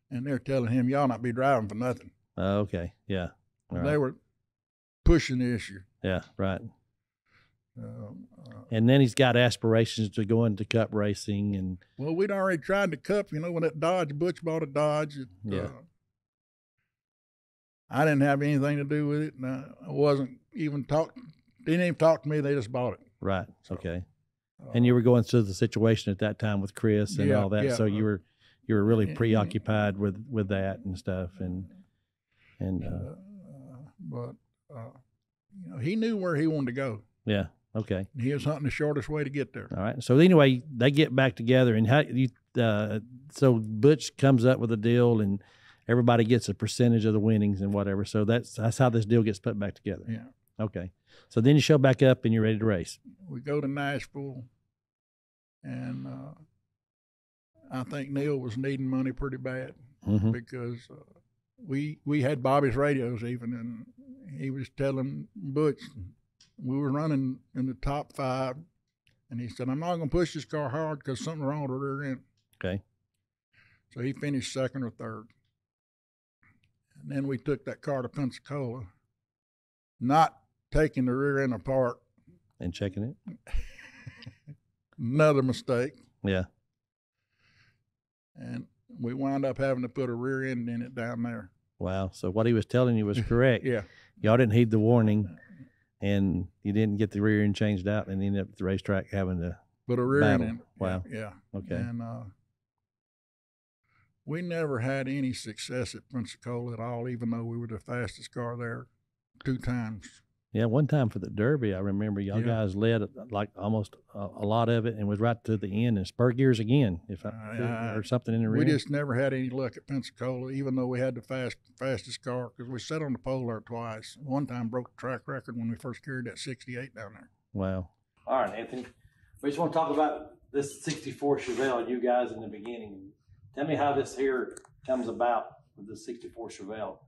and they're telling him, "Y'all not be driving for nothing." Uh, okay. Yeah. All They right. were pushing the issue. Yeah. Right. Um, uh, And then he's got aspirations to go into cup racing and well, we'd already tried the cup. You know, when that Dodge Butch bought a Dodge. It, Yeah. uh, I didn't have anything to do with it, and I wasn't even talk. They didn't even talk to me. They just bought it. right. So, Okay. Uh, And you were going through the situation at that time with Chris and Yeah, all that. yeah. So you were you were really preoccupied with with that and stuff and and uh, uh, but uh, you know, he knew where he wanted to go. yeah. Okay. He was hunting the shortest way to get there. All right. So anyway, they get back together, and how you? Uh, so Butch comes up with a deal, and everybody gets a percentage of the winnings and whatever. So that's that's how this deal gets put back together. Yeah. Okay. So then you show back up, and you're ready to race. We go to Nashville, and uh, I think Neil was needing money pretty bad hmm because uh, we we had Bobby's radios even, and he was telling Butch we were running in the top five, and he said, "I'm not going to push this car hard because something wrong with the rear end." Okay. So he finished second or third. And then we took that car to Pensacola, not taking the rear end apart. And checking it. Another mistake. Yeah. And we wound up having to put a rear end in it down there. Wow. So what he was telling you was correct. Yeah. Y'all didn't heed the warning, and you didn't get the rear end changed out, and ended up at the racetrack having to. But a rear Battle. end. Wow. Yeah. Okay. And uh, we never had any success at Pensacola at all, even though we were the fastest car there two times. Yeah, one time for the Derby, I remember y'all Yeah. guys led uh, like almost a, a lot of it, and was right to the end and spur gears again, if I Uh, or something in the rear. We just never had any luck at Pensacola, even though we had the fast fastest car because we sat on the pole there twice. One time broke the track record when we first carried that 68 down there. Wow. All right, Anthony. We just want to talk about this 64 Chevelle, you guys in the beginning. Tell me how this here comes about with the 64 Chevelle.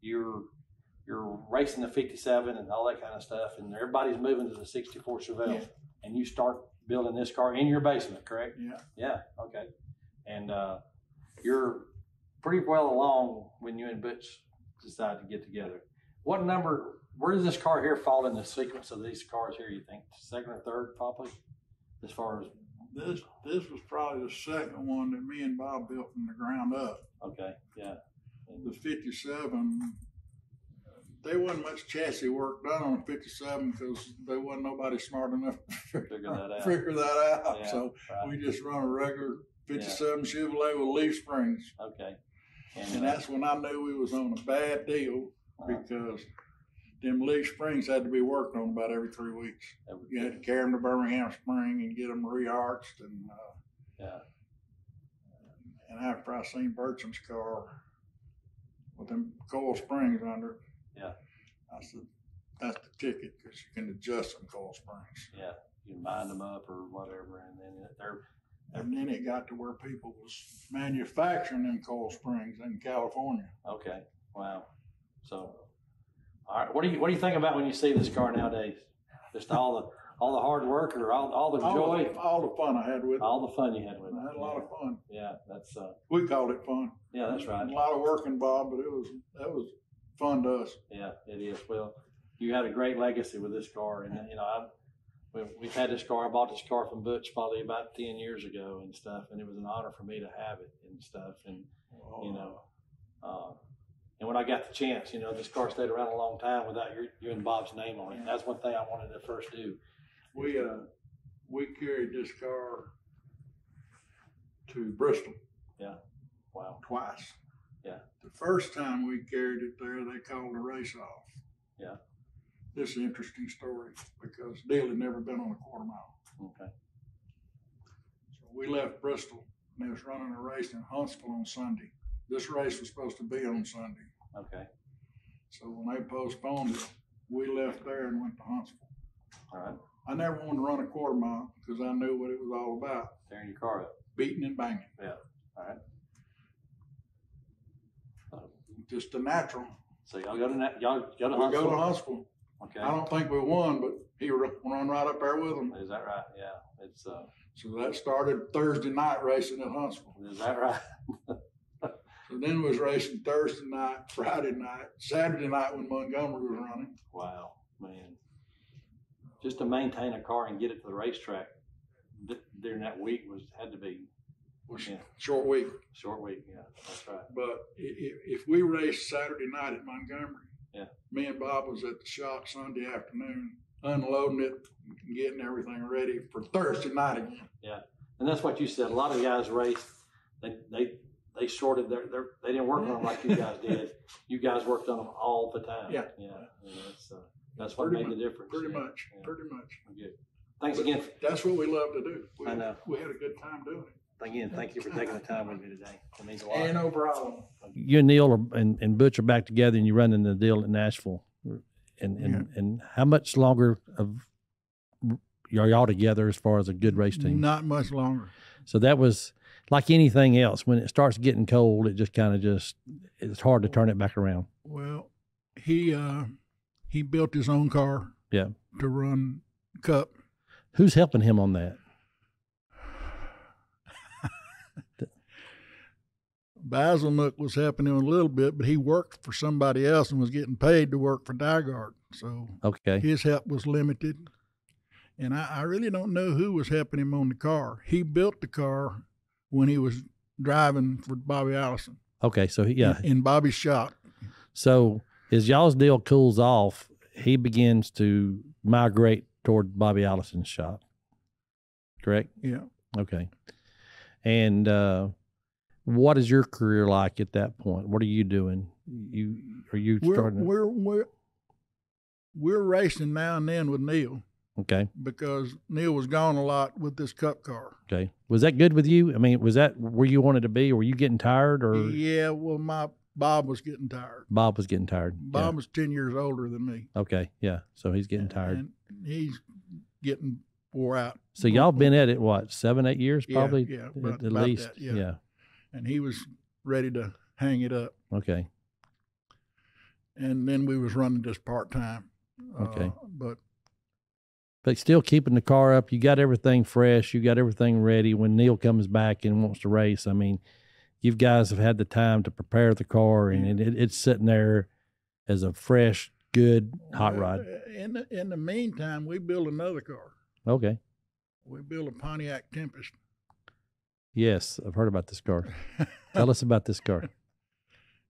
You're you're racing the 57 and all that kind of stuff, and everybody's moving to the 64 Chevelle, Yeah. and you start building this car in your basement, correct? Yeah. Yeah. Okay. And uh, you're pretty well along when you and Butch decide to get together. What number? Where does this car here fall in the sequence of these cars here? You think second or third, probably, as far as This this was probably the second one that me and Bob built from the ground up. okay, yeah, The 57, there wasn't much chassis work done on the 57 because there wasn't nobody smart enough to Figure that out. figure that out. Yeah, So right. we just run a regular 57 Chevrolet with leaf springs. okay, and, And uh, that's when I knew we was on a bad deal uh, because them leaf springs had to be worked on about every three weeks. every- You had to carry them to Birmingham Spring and get them re-arched. And, uh, yeah, and after I seen Bertram's car with them coil springs under it, Yeah. I said, that's the ticket because you can adjust them coil springs. yeah. You can bind them up or whatever, and then they're And then it got to where people was manufacturing them coil springs in California. okay. Wow. So, all right. What do you what do you think about when you see this car nowadays? Just all the all the hard work or all all the All joy, the, all the fun I had with it. all the fun you had with it. I had a lot of fun. Yeah, that's uh, We called it fun. yeah, that's right. A lot of work involved, but it was that was fun to us. Yeah, it is. Well, you had a great legacy with this car, and you know, I, we've, we've had this car. I bought this car from Butch probably about ten years ago and stuff, and it was an honor for me to have it and stuff. And you know, uh, and when I got the chance, you know, this car stayed around a long time without your you and Bob's name on it. And that's one thing I wanted to first do. we uh we carried this car to Bristol Yeah. Wow. twice. Yeah. The first time we carried it there, they called the race off. Yeah. This is an interesting story because Dale had never been on a quarter mile. Okay. So we left Bristol and they was running a race in Huntsville on Sunday. This race was supposed to be on Sunday. Okay. So when they postponed it, we left there and went to Huntsville. All right. I never wanted to run a quarter mile because I knew what it was all about, Tearing your car up. beating and banging. Yeah. All right. Just a natural. So y'all go to na- y'all go to We go to Huntsville. Huntsville. Okay. I don't think we won, but he run right up there with them. Is that right? Yeah. It's uh. So that started Thursday night racing at Huntsville. Is that right? So then it was racing Thursday night, Friday night, Saturday night when Montgomery was running. Wow, man. Just to maintain a car and get it to the racetrack th- during that week was had to be Was Yeah. short week. short week. Yeah, that's right. But i- i- if we raced Saturday night at Montgomery, Yeah. me and Bob was at the shop Sunday afternoon, unloading it, getting everything ready for Thursday night again. Yeah, and that's what you said. A lot of guys raced. They they they shorted their, their they didn't work on them like you guys did. You guys worked on them all the time. Yeah. Yeah. yeah that's uh, that's what Pretty made the difference. Pretty yeah, much, yeah. pretty much. Good. Thanks again. That's what we love to do. We, I know. We had a good time doing it. Again, thank you for taking the time with me today. It means a lot. And no problem. You and Neil are, and, and Butch are back together and you're running the deal at Nashville. And, and, and how much longer of are y'all together as far as a good race team? Not much longer. So that was like anything else. When it starts getting cold, it just kind of just, it's hard to turn it back around. Well, he uh, he built his own car. Yeah. To run Cup. Who's helping him on that? Basilnook was helping him a little bit, but he worked for somebody else and was getting paid to work for DiGard. So Okay. his help was limited. And I, I really don't know who was helping him on the car. He built the car when he was driving for Bobby Allison. Okay. So, he- yeah. In, in Bobby's shop. So as y'all's deal cools off, he begins to migrate toward Bobby Allison's shop. Correct? Yeah. Okay. And uh, what is your career like at that point? What are you doing? You are you We're, starting? we're, we're, we're racing now and then with Neil okay. because Neil was gone a lot with this cup car. Okay. Was that good with you? I mean, was that where you wanted to be, were you getting tired, or Yeah, well, my Bob was getting tired. Bob was getting tired? Yeah. Bob was 10 years older than me. Okay. Yeah. So he's getting tired. And he's getting wore out. So y'all been at it what seven, eight years, probably yeah, at, about- at least. that, yeah. yeah. And he was ready to hang it up. Okay. And then we was running just part time. Okay. Uh, but but still keeping the car up. You got everything fresh. You got everything ready when Neil comes back and wants to race. I mean, you guys have had the time to prepare the car, and it, it, it's sitting there as a fresh, good hot uh, rod. In the, in the meantime, we build another car. Okay. We build a Pontiac Tempest. Yes, I've heard about this car. Tell us about this car.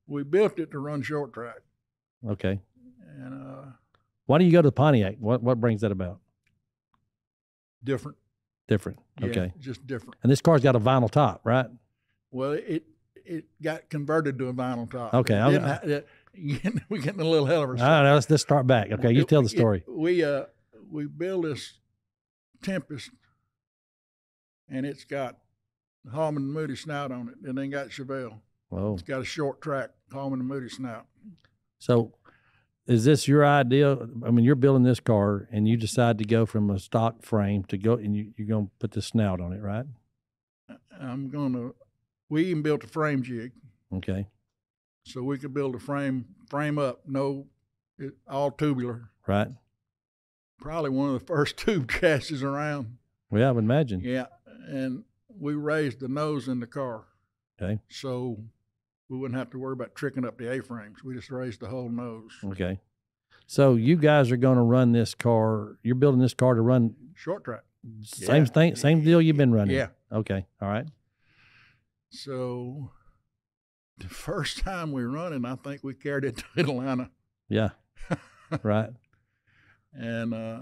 We built it to run short track. Okay. And uh, Why do you go to the Pontiac? What what brings that about? different. Different. Yeah, Okay. Just different. And this car's got a vinyl top, right? Well, it it got converted to a vinyl top. Okay, It it- we're getting a little hell of a All right, let's let's start back. Okay, you tell the story. we uh we built this Tempest, and it's got Holman and Moody snout on it, and then got Chevelle. Whoa. It's got a short track Holman and Moody snout. So, is this your idea? I mean, you're building this car, and you decide to go from a stock frame to go, and you, you're going to put the snout on it, right? I'm gonna. We even built a frame jig, Okay, so we could build a frame frame up, no, it, all tubular. right. Probably one of the first tube chassis around. Well, I would imagine. Yeah, and we raised the nose in the car. Okay. So we wouldn't have to worry about tricking up the A-frames. We just raised the whole nose. Okay. So you guys are going to run this car. You're building this car to run Short track. same Yeah. thing, same deal you've been running. Yeah. Okay. All right. So the first time we run it, I think we carried it to Atlanta. Yeah. right. And uh,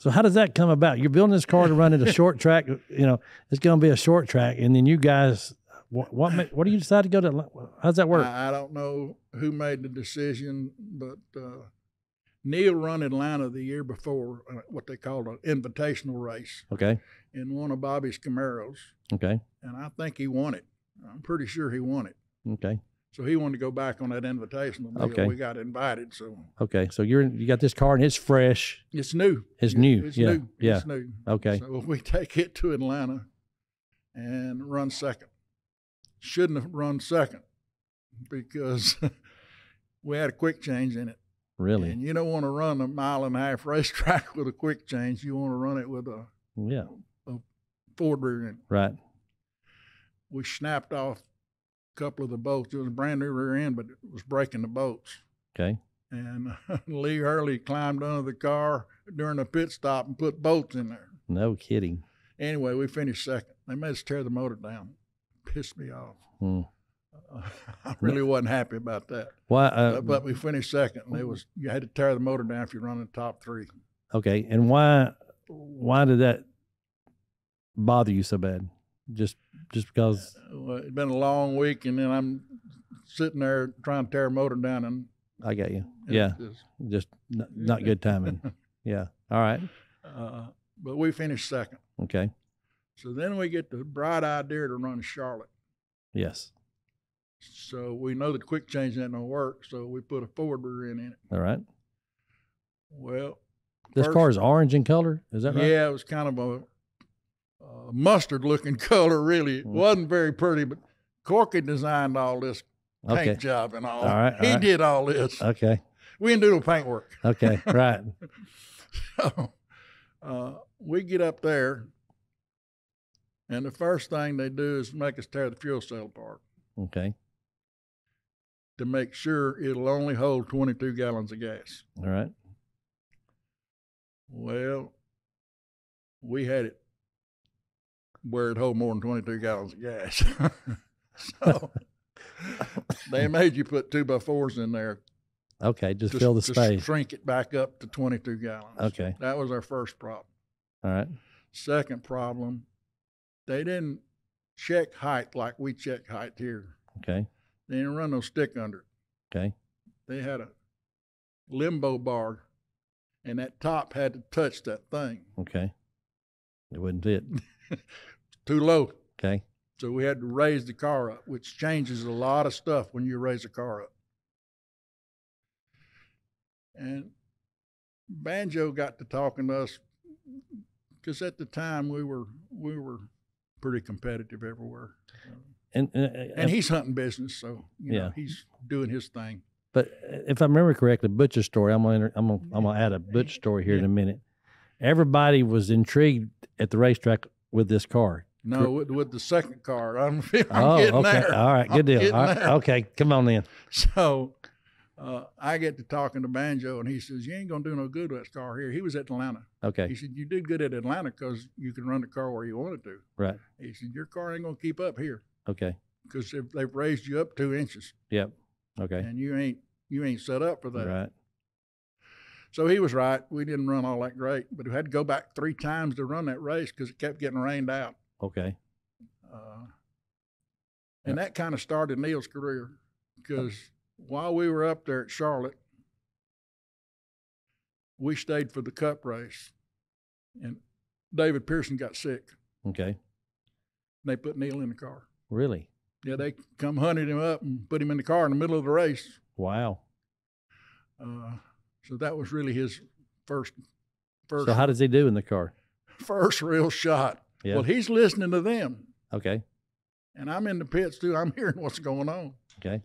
So how does that come about? You're building this car to run at a short track. You know, it's going to be a short track, and then you guys, what what what do you decide to go to? How's that work? I, I don't know who made the decision, but uh, Neil run Atlanta the year before, uh, what they called an invitational race Okay. in one of Bobby's Camaros. Okay. And I think he won it. I'm pretty sure he won it. Okay. So he wanted to go back on that invitation. Okay. We got invited, so Okay, so you're you got this car and it's fresh. it's new. It's new. It's yeah, new. yeah. It's new. Okay, So we take it to Atlanta and run second. Shouldn't have run second because we had a quick change in it. really? And you don't want to run a mile and a half racetrack with a quick change. You want to run it with a Yeah, Ford rear end. right. We snapped off a couple of the bolts. It was a brand new rear end, but it was breaking the bolts. Okay, And Lee Hurley climbed under the car during the pit stop and put bolts in there. no kidding. Anyway, we finished second. They made us tear the motor down. Pissed me off. Hmm. I really wasn't happy about that. Why? Uh, But, but we finished second. And it was you had to tear the motor down if you're running the top three. okay, and why? Why did that bother you so bad? Just just because? Well, it's been a long week, and then I'm sitting there trying to tear a motor down, and I got you. Yeah, just- just n- not good timing. Yeah. All right. uh, but we finished second. Okay. So then we get the bright idea to run Charlotte. Yes. So we know the quick change ain't gonna work, so we put a Ford rear end in it. All right. Well, This First- car is orange in color. Is that right? yeah, it was kind of a uh, mustard looking color, really. It Mm. wasn't very pretty, but Corky designed all this paint Okay. job and all. All right, all he right. did all this. Okay. we didn't do no paint work. Okay. Right. So uh, we get up there, and the first thing they do is make us tear the fuel cell apart Okay. to make sure it'll only hold 22 gallons of gas. All right. Well, we had it where it hold more than 22 gallons of gas. so they made you put two by fours in there Okay. Just to, fill the space. shrink it back up to 22 gallons. Okay. That was our first problem. All right. Second problem, they didn't check height like we check height here. Okay. They didn't run no stick under it. Okay. They had a limbo bar, and that top had to touch that thing. Okay. It wouldn't fit. Too low. Okay. So we had to raise the car up, which changes a lot of stuff when you raise a car up. And Banjo got to talking to us because at the time we were we were pretty competitive everywhere. And, uh, and, And he's hunting business, so you Yeah. know, he's doing his thing. But uh, if I remember correctly, Butcher story. I'm gonna enter- I'm gonna I'm gonna add a Butcher story here in a minute. Everybody was intrigued at the racetrack with this car. No, with, with the second car, I'm, I'm oh, getting okay. there. All right. Good I'm deal. right. Okay. Come on then. So uh, I get to talking to Banjo, and he says, "You ain't gonna do no good with that car here." He was at Atlanta. Okay. He said, "You did good at Atlanta because you can run the car where you wanted to." Right. He said, "Your car ain't gonna keep up here Okay. because they've, they've raised you up two inches, Yep. Okay. and you ain't you ain't set up for that." Right. So he was right. We didn't run all that great, but we had to go back three times to run that race because it kept getting rained out. Okay. Uh, and that kind of started Neil's career because while we were up there at Charlotte, we stayed for the cup race. And David Pearson got sick. Okay. And they put Neil in the car. Really? Yeah, they come hunted him up and put him in the car in the middle of the race. Wow. Uh, so that was really his first, first, So how does he do in the car? first real shot. Yeah. Well, he's listening to them, Okay. and I'm in the pits too. I'm hearing what's going on. Okay.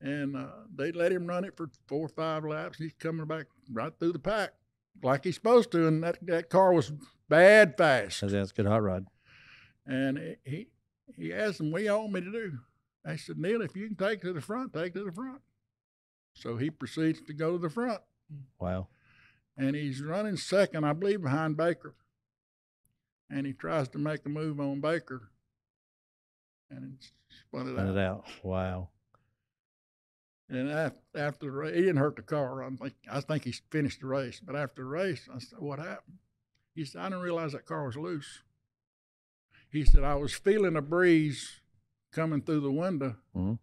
and uh, they let him run it for four or five laps. He's coming back right through the pack like he's supposed to, and that, that car was bad fast. That's, good hot rod. And he- he he asked him, "What do you want me to do?" I said, "Neil, if you can take to the front, take to the front." So he proceeds to go to the front, Wow. and he's running second, I believe, behind Baker. And he tries to make a move on Baker, and it's spun it Run out. it out. Wow. And after the race, he didn't hurt the car. I think I think he finished the race. But after the race, I said, "What happened?" He said, "I didn't realize that car was loose." He said, "I was feeling a breeze coming through the window, Mhm.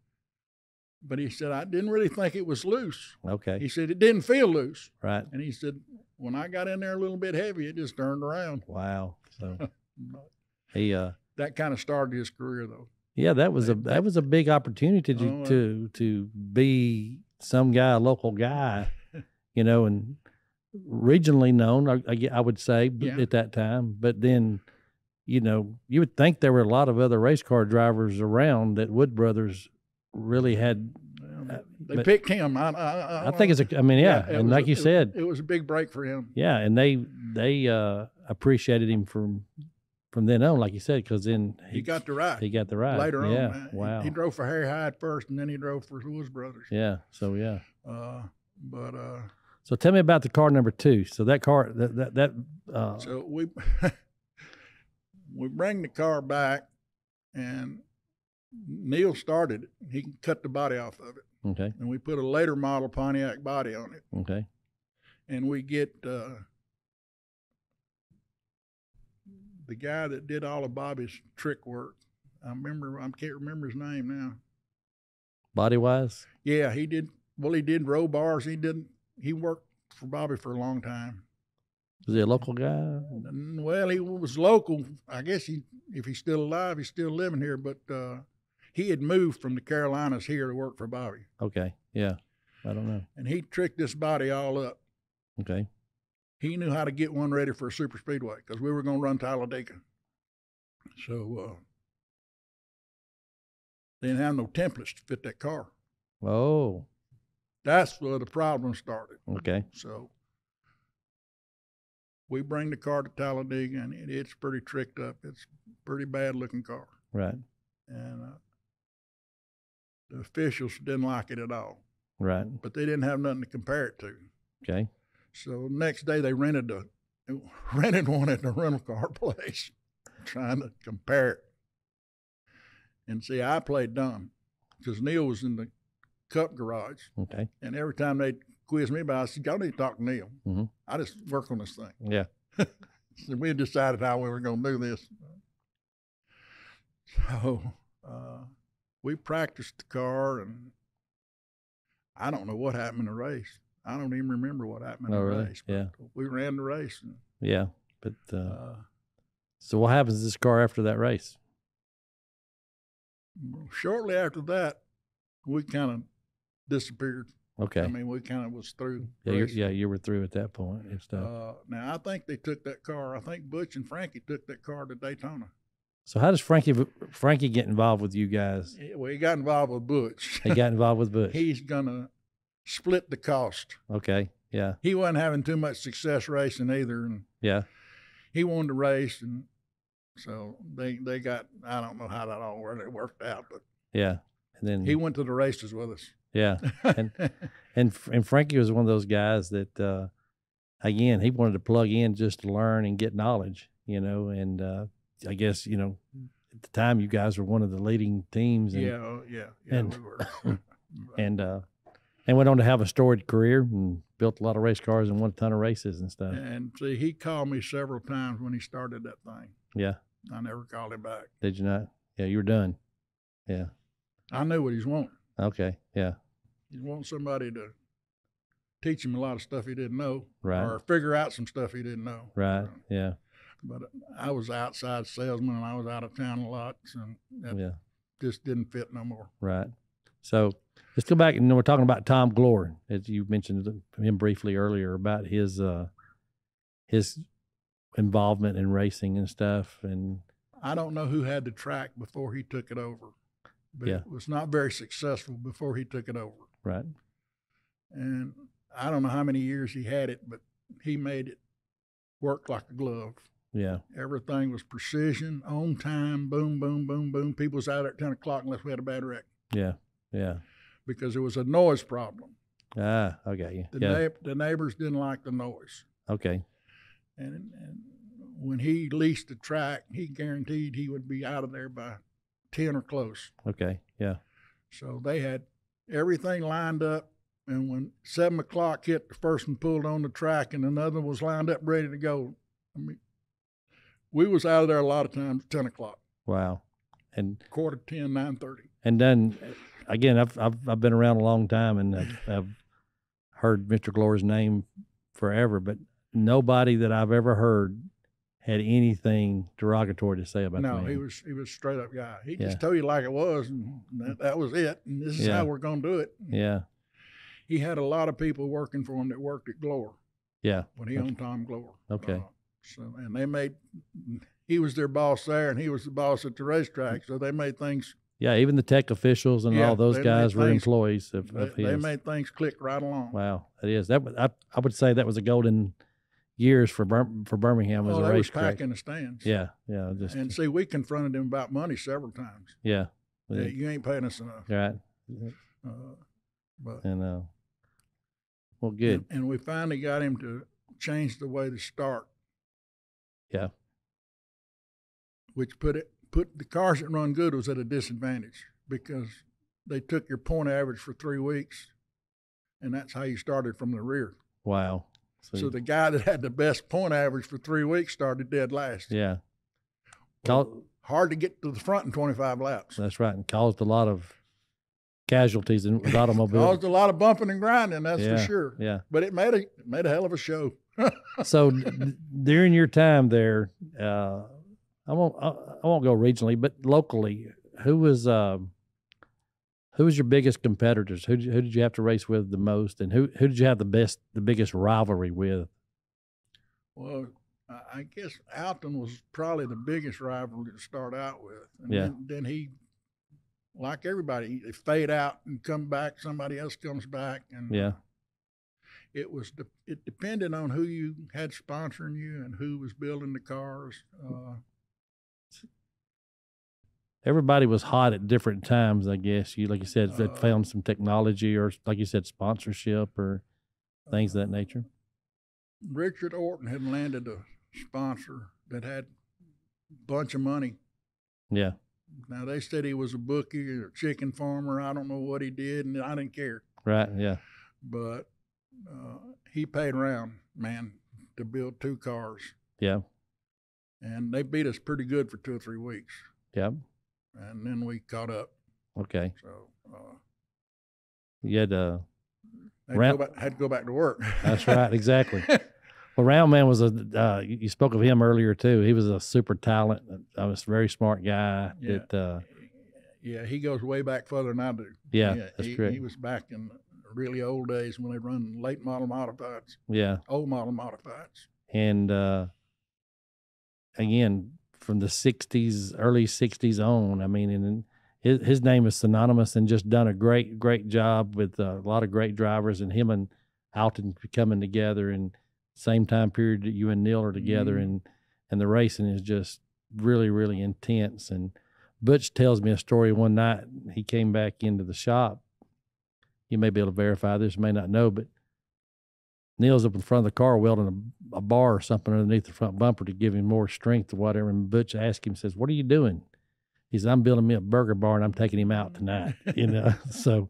But he said I didn't really think it was loose." Okay. He said it didn't feel loose, Right. and he said when I got in there a little bit heavy, it just turned around. Wow. So he uh that kind of started his career, though. Yeah, that was a They- that was a big opportunity to uh, to to be some guy, a local guy, you know, and regionally known. I, I would say Yeah. at that time, but then, you know, you would think there were a lot of other race car drivers around that Wood Brothers really had. Uh, they picked him. I, I, I think it's a. I mean, yeah, it and like a- you said, it was a big break for him. yeah, and they they uh appreciated him from from then on, like you said, because then He got the ride he got the ride later on. Yeah. He- wow. He, drove for Harry Hyde first, and then he drove for Woods Brothers. yeah, so yeah. Uh, but uh, So tell me about the car number two. So that car, that that, that uh, so we we bring the car back, and Neil started it. He cut the body off of it, okay, and we put a later model Pontiac body on it, okay, and we get uh, the guy that did all of Bobby's trick work. I remember. I can't remember his name now. body wise, Yeah, he did. Well, he did row bars. He didn't. He worked for Bobby for a long time. was he a local guy? Well, he was local. I guess he, if he's still alive, he's still living here. But uh, he had moved from the Carolinas here to work for Bobby, Okay, yeah, I don't know. and he tricked this body all up. Okay, He knew how to get one ready for a super speedway because we were going to run Talladega. So uh, they didn't have no templates to fit that car. oh, That's where the problem started. okay, So we bring the car to Talladega, and it, it's pretty tricked up. It's a pretty bad looking car, right, and uh, the officials didn't like it at all. right, But they didn't have nothing to compare it to. okay, So next day they rented a rented one at the rental car place, trying to compare it. And see, I played dumb because Neil was in the cup garage, okay, and every time they quiz me about, it, I said, "Y'all need to talk to Neil. Mhm. I just work on this thing." yeah, So we decided how we were going to do this. So uh, we practiced the car, and I don't know what happened in the race. I don't even remember what happened in Oh, the really? race. Yeah. we ran the race, and yeah. But uh, uh, so what happens to this car after that race? shortly after that, we kind of disappeared. Okay, I mean, we kind of was through. yeah, yeah, you were through at that point and stuff. Uh, now I think they took that car. I think Butch and Frankie took that car to Daytona. So how does Frankie Frankie get involved with you guys? Well, he got involved with Butch. He got involved with Butch. He's gonna split the cost. okay, yeah, He wasn't having too much success racing either, and yeah, he wanted to race, and so they they got. I don't know how that all really worked out, but yeah, and then he went to the races with us. yeah, and and and Frankie was one of those guys that uh again he wanted to plug in just to learn and get knowledge, you know, and uh I guess you know at the time you guys were one of the leading teams, and, yeah, oh, yeah, yeah, and- we were. and uh and went on to have a storied career and built a lot of race cars and won a ton of races and stuff. and see, he called me several times when he started that thing. Yeah, I never called him back. did you not? Yeah, you were done. Yeah. I knew what he's wanting. Okay. Yeah. He's wanting somebody to teach him a lot of stuff he didn't know, Right. or figure out some stuff he didn't know. Right. Yeah. But I was outside salesman, and I was out of town a lot, and that Yeah. just didn't fit no more. Right. So let's go back and we're talking about Tom Glore, as you mentioned him briefly earlier about his uh his involvement in racing and stuff. And I don't know who had the track before he took it over, but Yeah. it was not very successful before he took it over. right. And I don't know how many years he had it, but he made it work like a glove. Yeah. Everything was precision, on time, boom, boom, boom, boom. People was out at ten o'clock unless we had a bad wreck Yeah. Yeah. because there was a noise problem. Ah, I got you. The, Yeah. neigh- the neighbors didn't like the noise. Okay. And, and when he leased the track, he guaranteed he would be out of there by 10 or close. Okay. Yeah. So they had everything lined up. And when seven o'clock hit, the first one pulled on the track and another was lined up ready to go. I mean, we was out of there a lot of times, 10 o'clock, Wow. And quarter 10, 9.30. and then again, I've I've I've been around a long time and I've, I've heard Mr. Glore's name forever, but nobody that I've ever heard had anything derogatory to say about No, he was he was a straight up guy. He Yeah. just told you like it was, and that, that was it. And this is Yeah. how we're going to do it. Yeah, He had a lot of people working for him that worked at Glore yeah, when he Okay. owned Tom Glore. Okay. Uh, so and they made he was their boss there, and he was the boss at the racetrack. So they made things yeah. Even the tech officials and Yeah, all those guys were things- employees of, they, of they his. made things click right along. wow, it is that. I I would say that was a golden years for Bir- for Birmingham as Oh, a they was racetrack. packing the stands. Yeah, yeah, just And see, we confronted him about money several times. yeah, Yeah, yeah, you ain't paying us enough. right. Uh, but And uh, well, good. And, and we finally got him to change the way to start. Yeah. Which put it put the cars that run good was at a disadvantage because they took your point average for three weeks, and that's how you started from the rear. Wow. So the guy that had the best point average for three weeks started dead last. yeah, Well, hard to get to the front in 25 laps. that's right, and caused a lot of casualties in automobiles. Caused a lot of bumping and grinding, that's Yeah. for sure. yeah. But it made a it made a hell of a show. So d- during your time there, uh, I won't I, I won't go regionally, but locally, who was um, who was your biggest competitors? Who did you, who did you have to race with the most, and who who did you have the best the biggest rivalry with? Well, I I guess Alton was probably the biggest rivalry to start out with. And Yeah. then, then he, like everybody, they fade out and come back. Somebody else comes back, and Yeah. It was de- it depended on who you had sponsoring you and who was building the cars. Uh, Everybody was hot at different times, I guess. You like you said, that Uh, found some technology or like you said, sponsorship or things of that nature. Richard Orton had landed a sponsor that had a bunch of money. Yeah, Now they said he was a bookie or a chicken farmer. I don't know what he did, and I didn't care. right. Yeah, but uh, he paid around, man, to build two cars, yeah, and they beat us pretty good for two or three weeks, yeah. and then we caught up. Okay, So uh, you had uh, to go back, had to go back to work. That's right, exactly. Well, Round Man was a. Uh, you spoke of him earlier too. He was a super talent. I was a very smart guy. Yeah. That uh, yeah, he goes way back further than I do. yeah, that's he, correct. He was back in the really old days when they run late model modifieds, yeah, old model modifieds. and uh, again from the '60s, early '60s on. I mean, and his his name is synonymous, and just done a great great job with uh, a lot of great drivers, and him and Alton coming together and same time period that you and Neil are together, Mhm. and and the racing is just really really intense. And Butch tells me a story one night. He came back into the shop. You may be able to verify this, may not know, but Neil's up in front of the car welding a, a bar or something underneath the front bumper to give him more strength or whatever. And Butch asked him, says, "What are you doing?" He says, "I'm building me a burger bar and I'm taking him out tonight." you know, so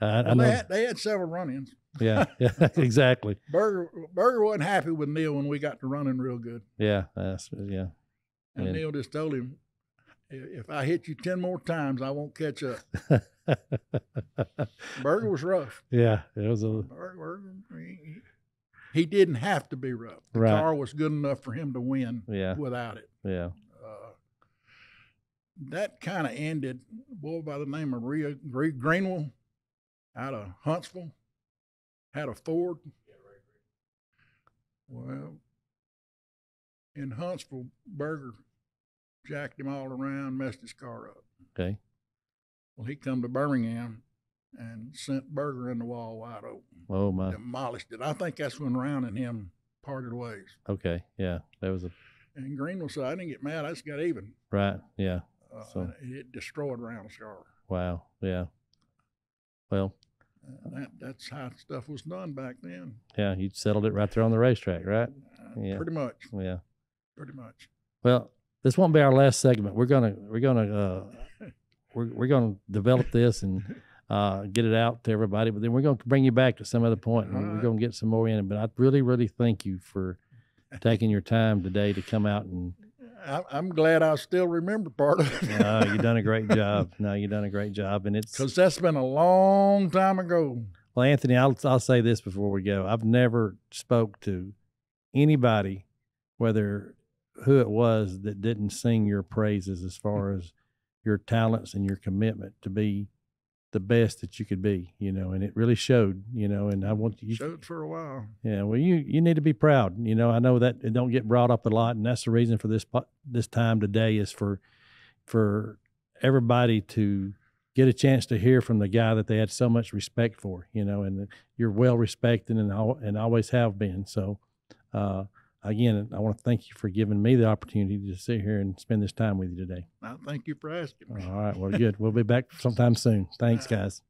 uh, I know, they, had, they had several run-ins. yeah, yeah, exactly, Berger Berger wasn't happy with Neil when we got to running real good. yeah, that's yeah, And Yeah. Neil just told him, if I hit you 10 more times, I won't catch up. Berger was rough. yeah. It was a Berger, he, didn't have to be rough. The Right. car was good enough for him to win yeah, without it. yeah, Uh, that kind of ended, a boy by the name of Rhea Greenwell out of Huntsville had a Ford. Well, in Huntsville, Berger jacked him all around, messed his car up. okay, Well, he come to Birmingham and sent Berger in the wall wide open, oh my, demolished it. I think that's when Round and him parted ways. okay, yeah. That was a And Greenwell said, "I didn't get mad. I just got even." right, yeah. Uh, So- it destroyed Round's car. Wow, yeah. Well, Uh, that that's how stuff was done back then. yeah, you settled it right there on the racetrack, right? Uh, Yeah. Pretty much. Yeah. Pretty much. Well, this won't be our last segment. We're gonna we're gonna uh, we're we're gonna develop this and uh, get it out to everybody. But then we're gonna bring you back to some other point, and we're gonna get some more in. But I really really thank you for taking your time today to come out and I, I'm glad I still remember part of it uh, you've done a great job. No, you've done a great job, and it's because that's been a long time ago. Well, Anthony, I'll I'll say this before we go. I've never spoke to anybody, whether who it was that didn't sing your praises as far as your talents and your commitment to be the best that you could be, you know, and it really showed, you know, and I want you Showed for a while. yeah, well, you you need to be proud. You know, I know that it don't get brought up a lot, and that's the reason for this this time today is for for everybody to get a chance to hear from the guy that they had so much respect for. You know, and you're well respected and and always have been. So, uh, again, I want to thank you for giving me the opportunity to sit here and spend this time with you today. I thank you for asking me. All right, well, good. We'll be back sometime soon. Thanks, guys.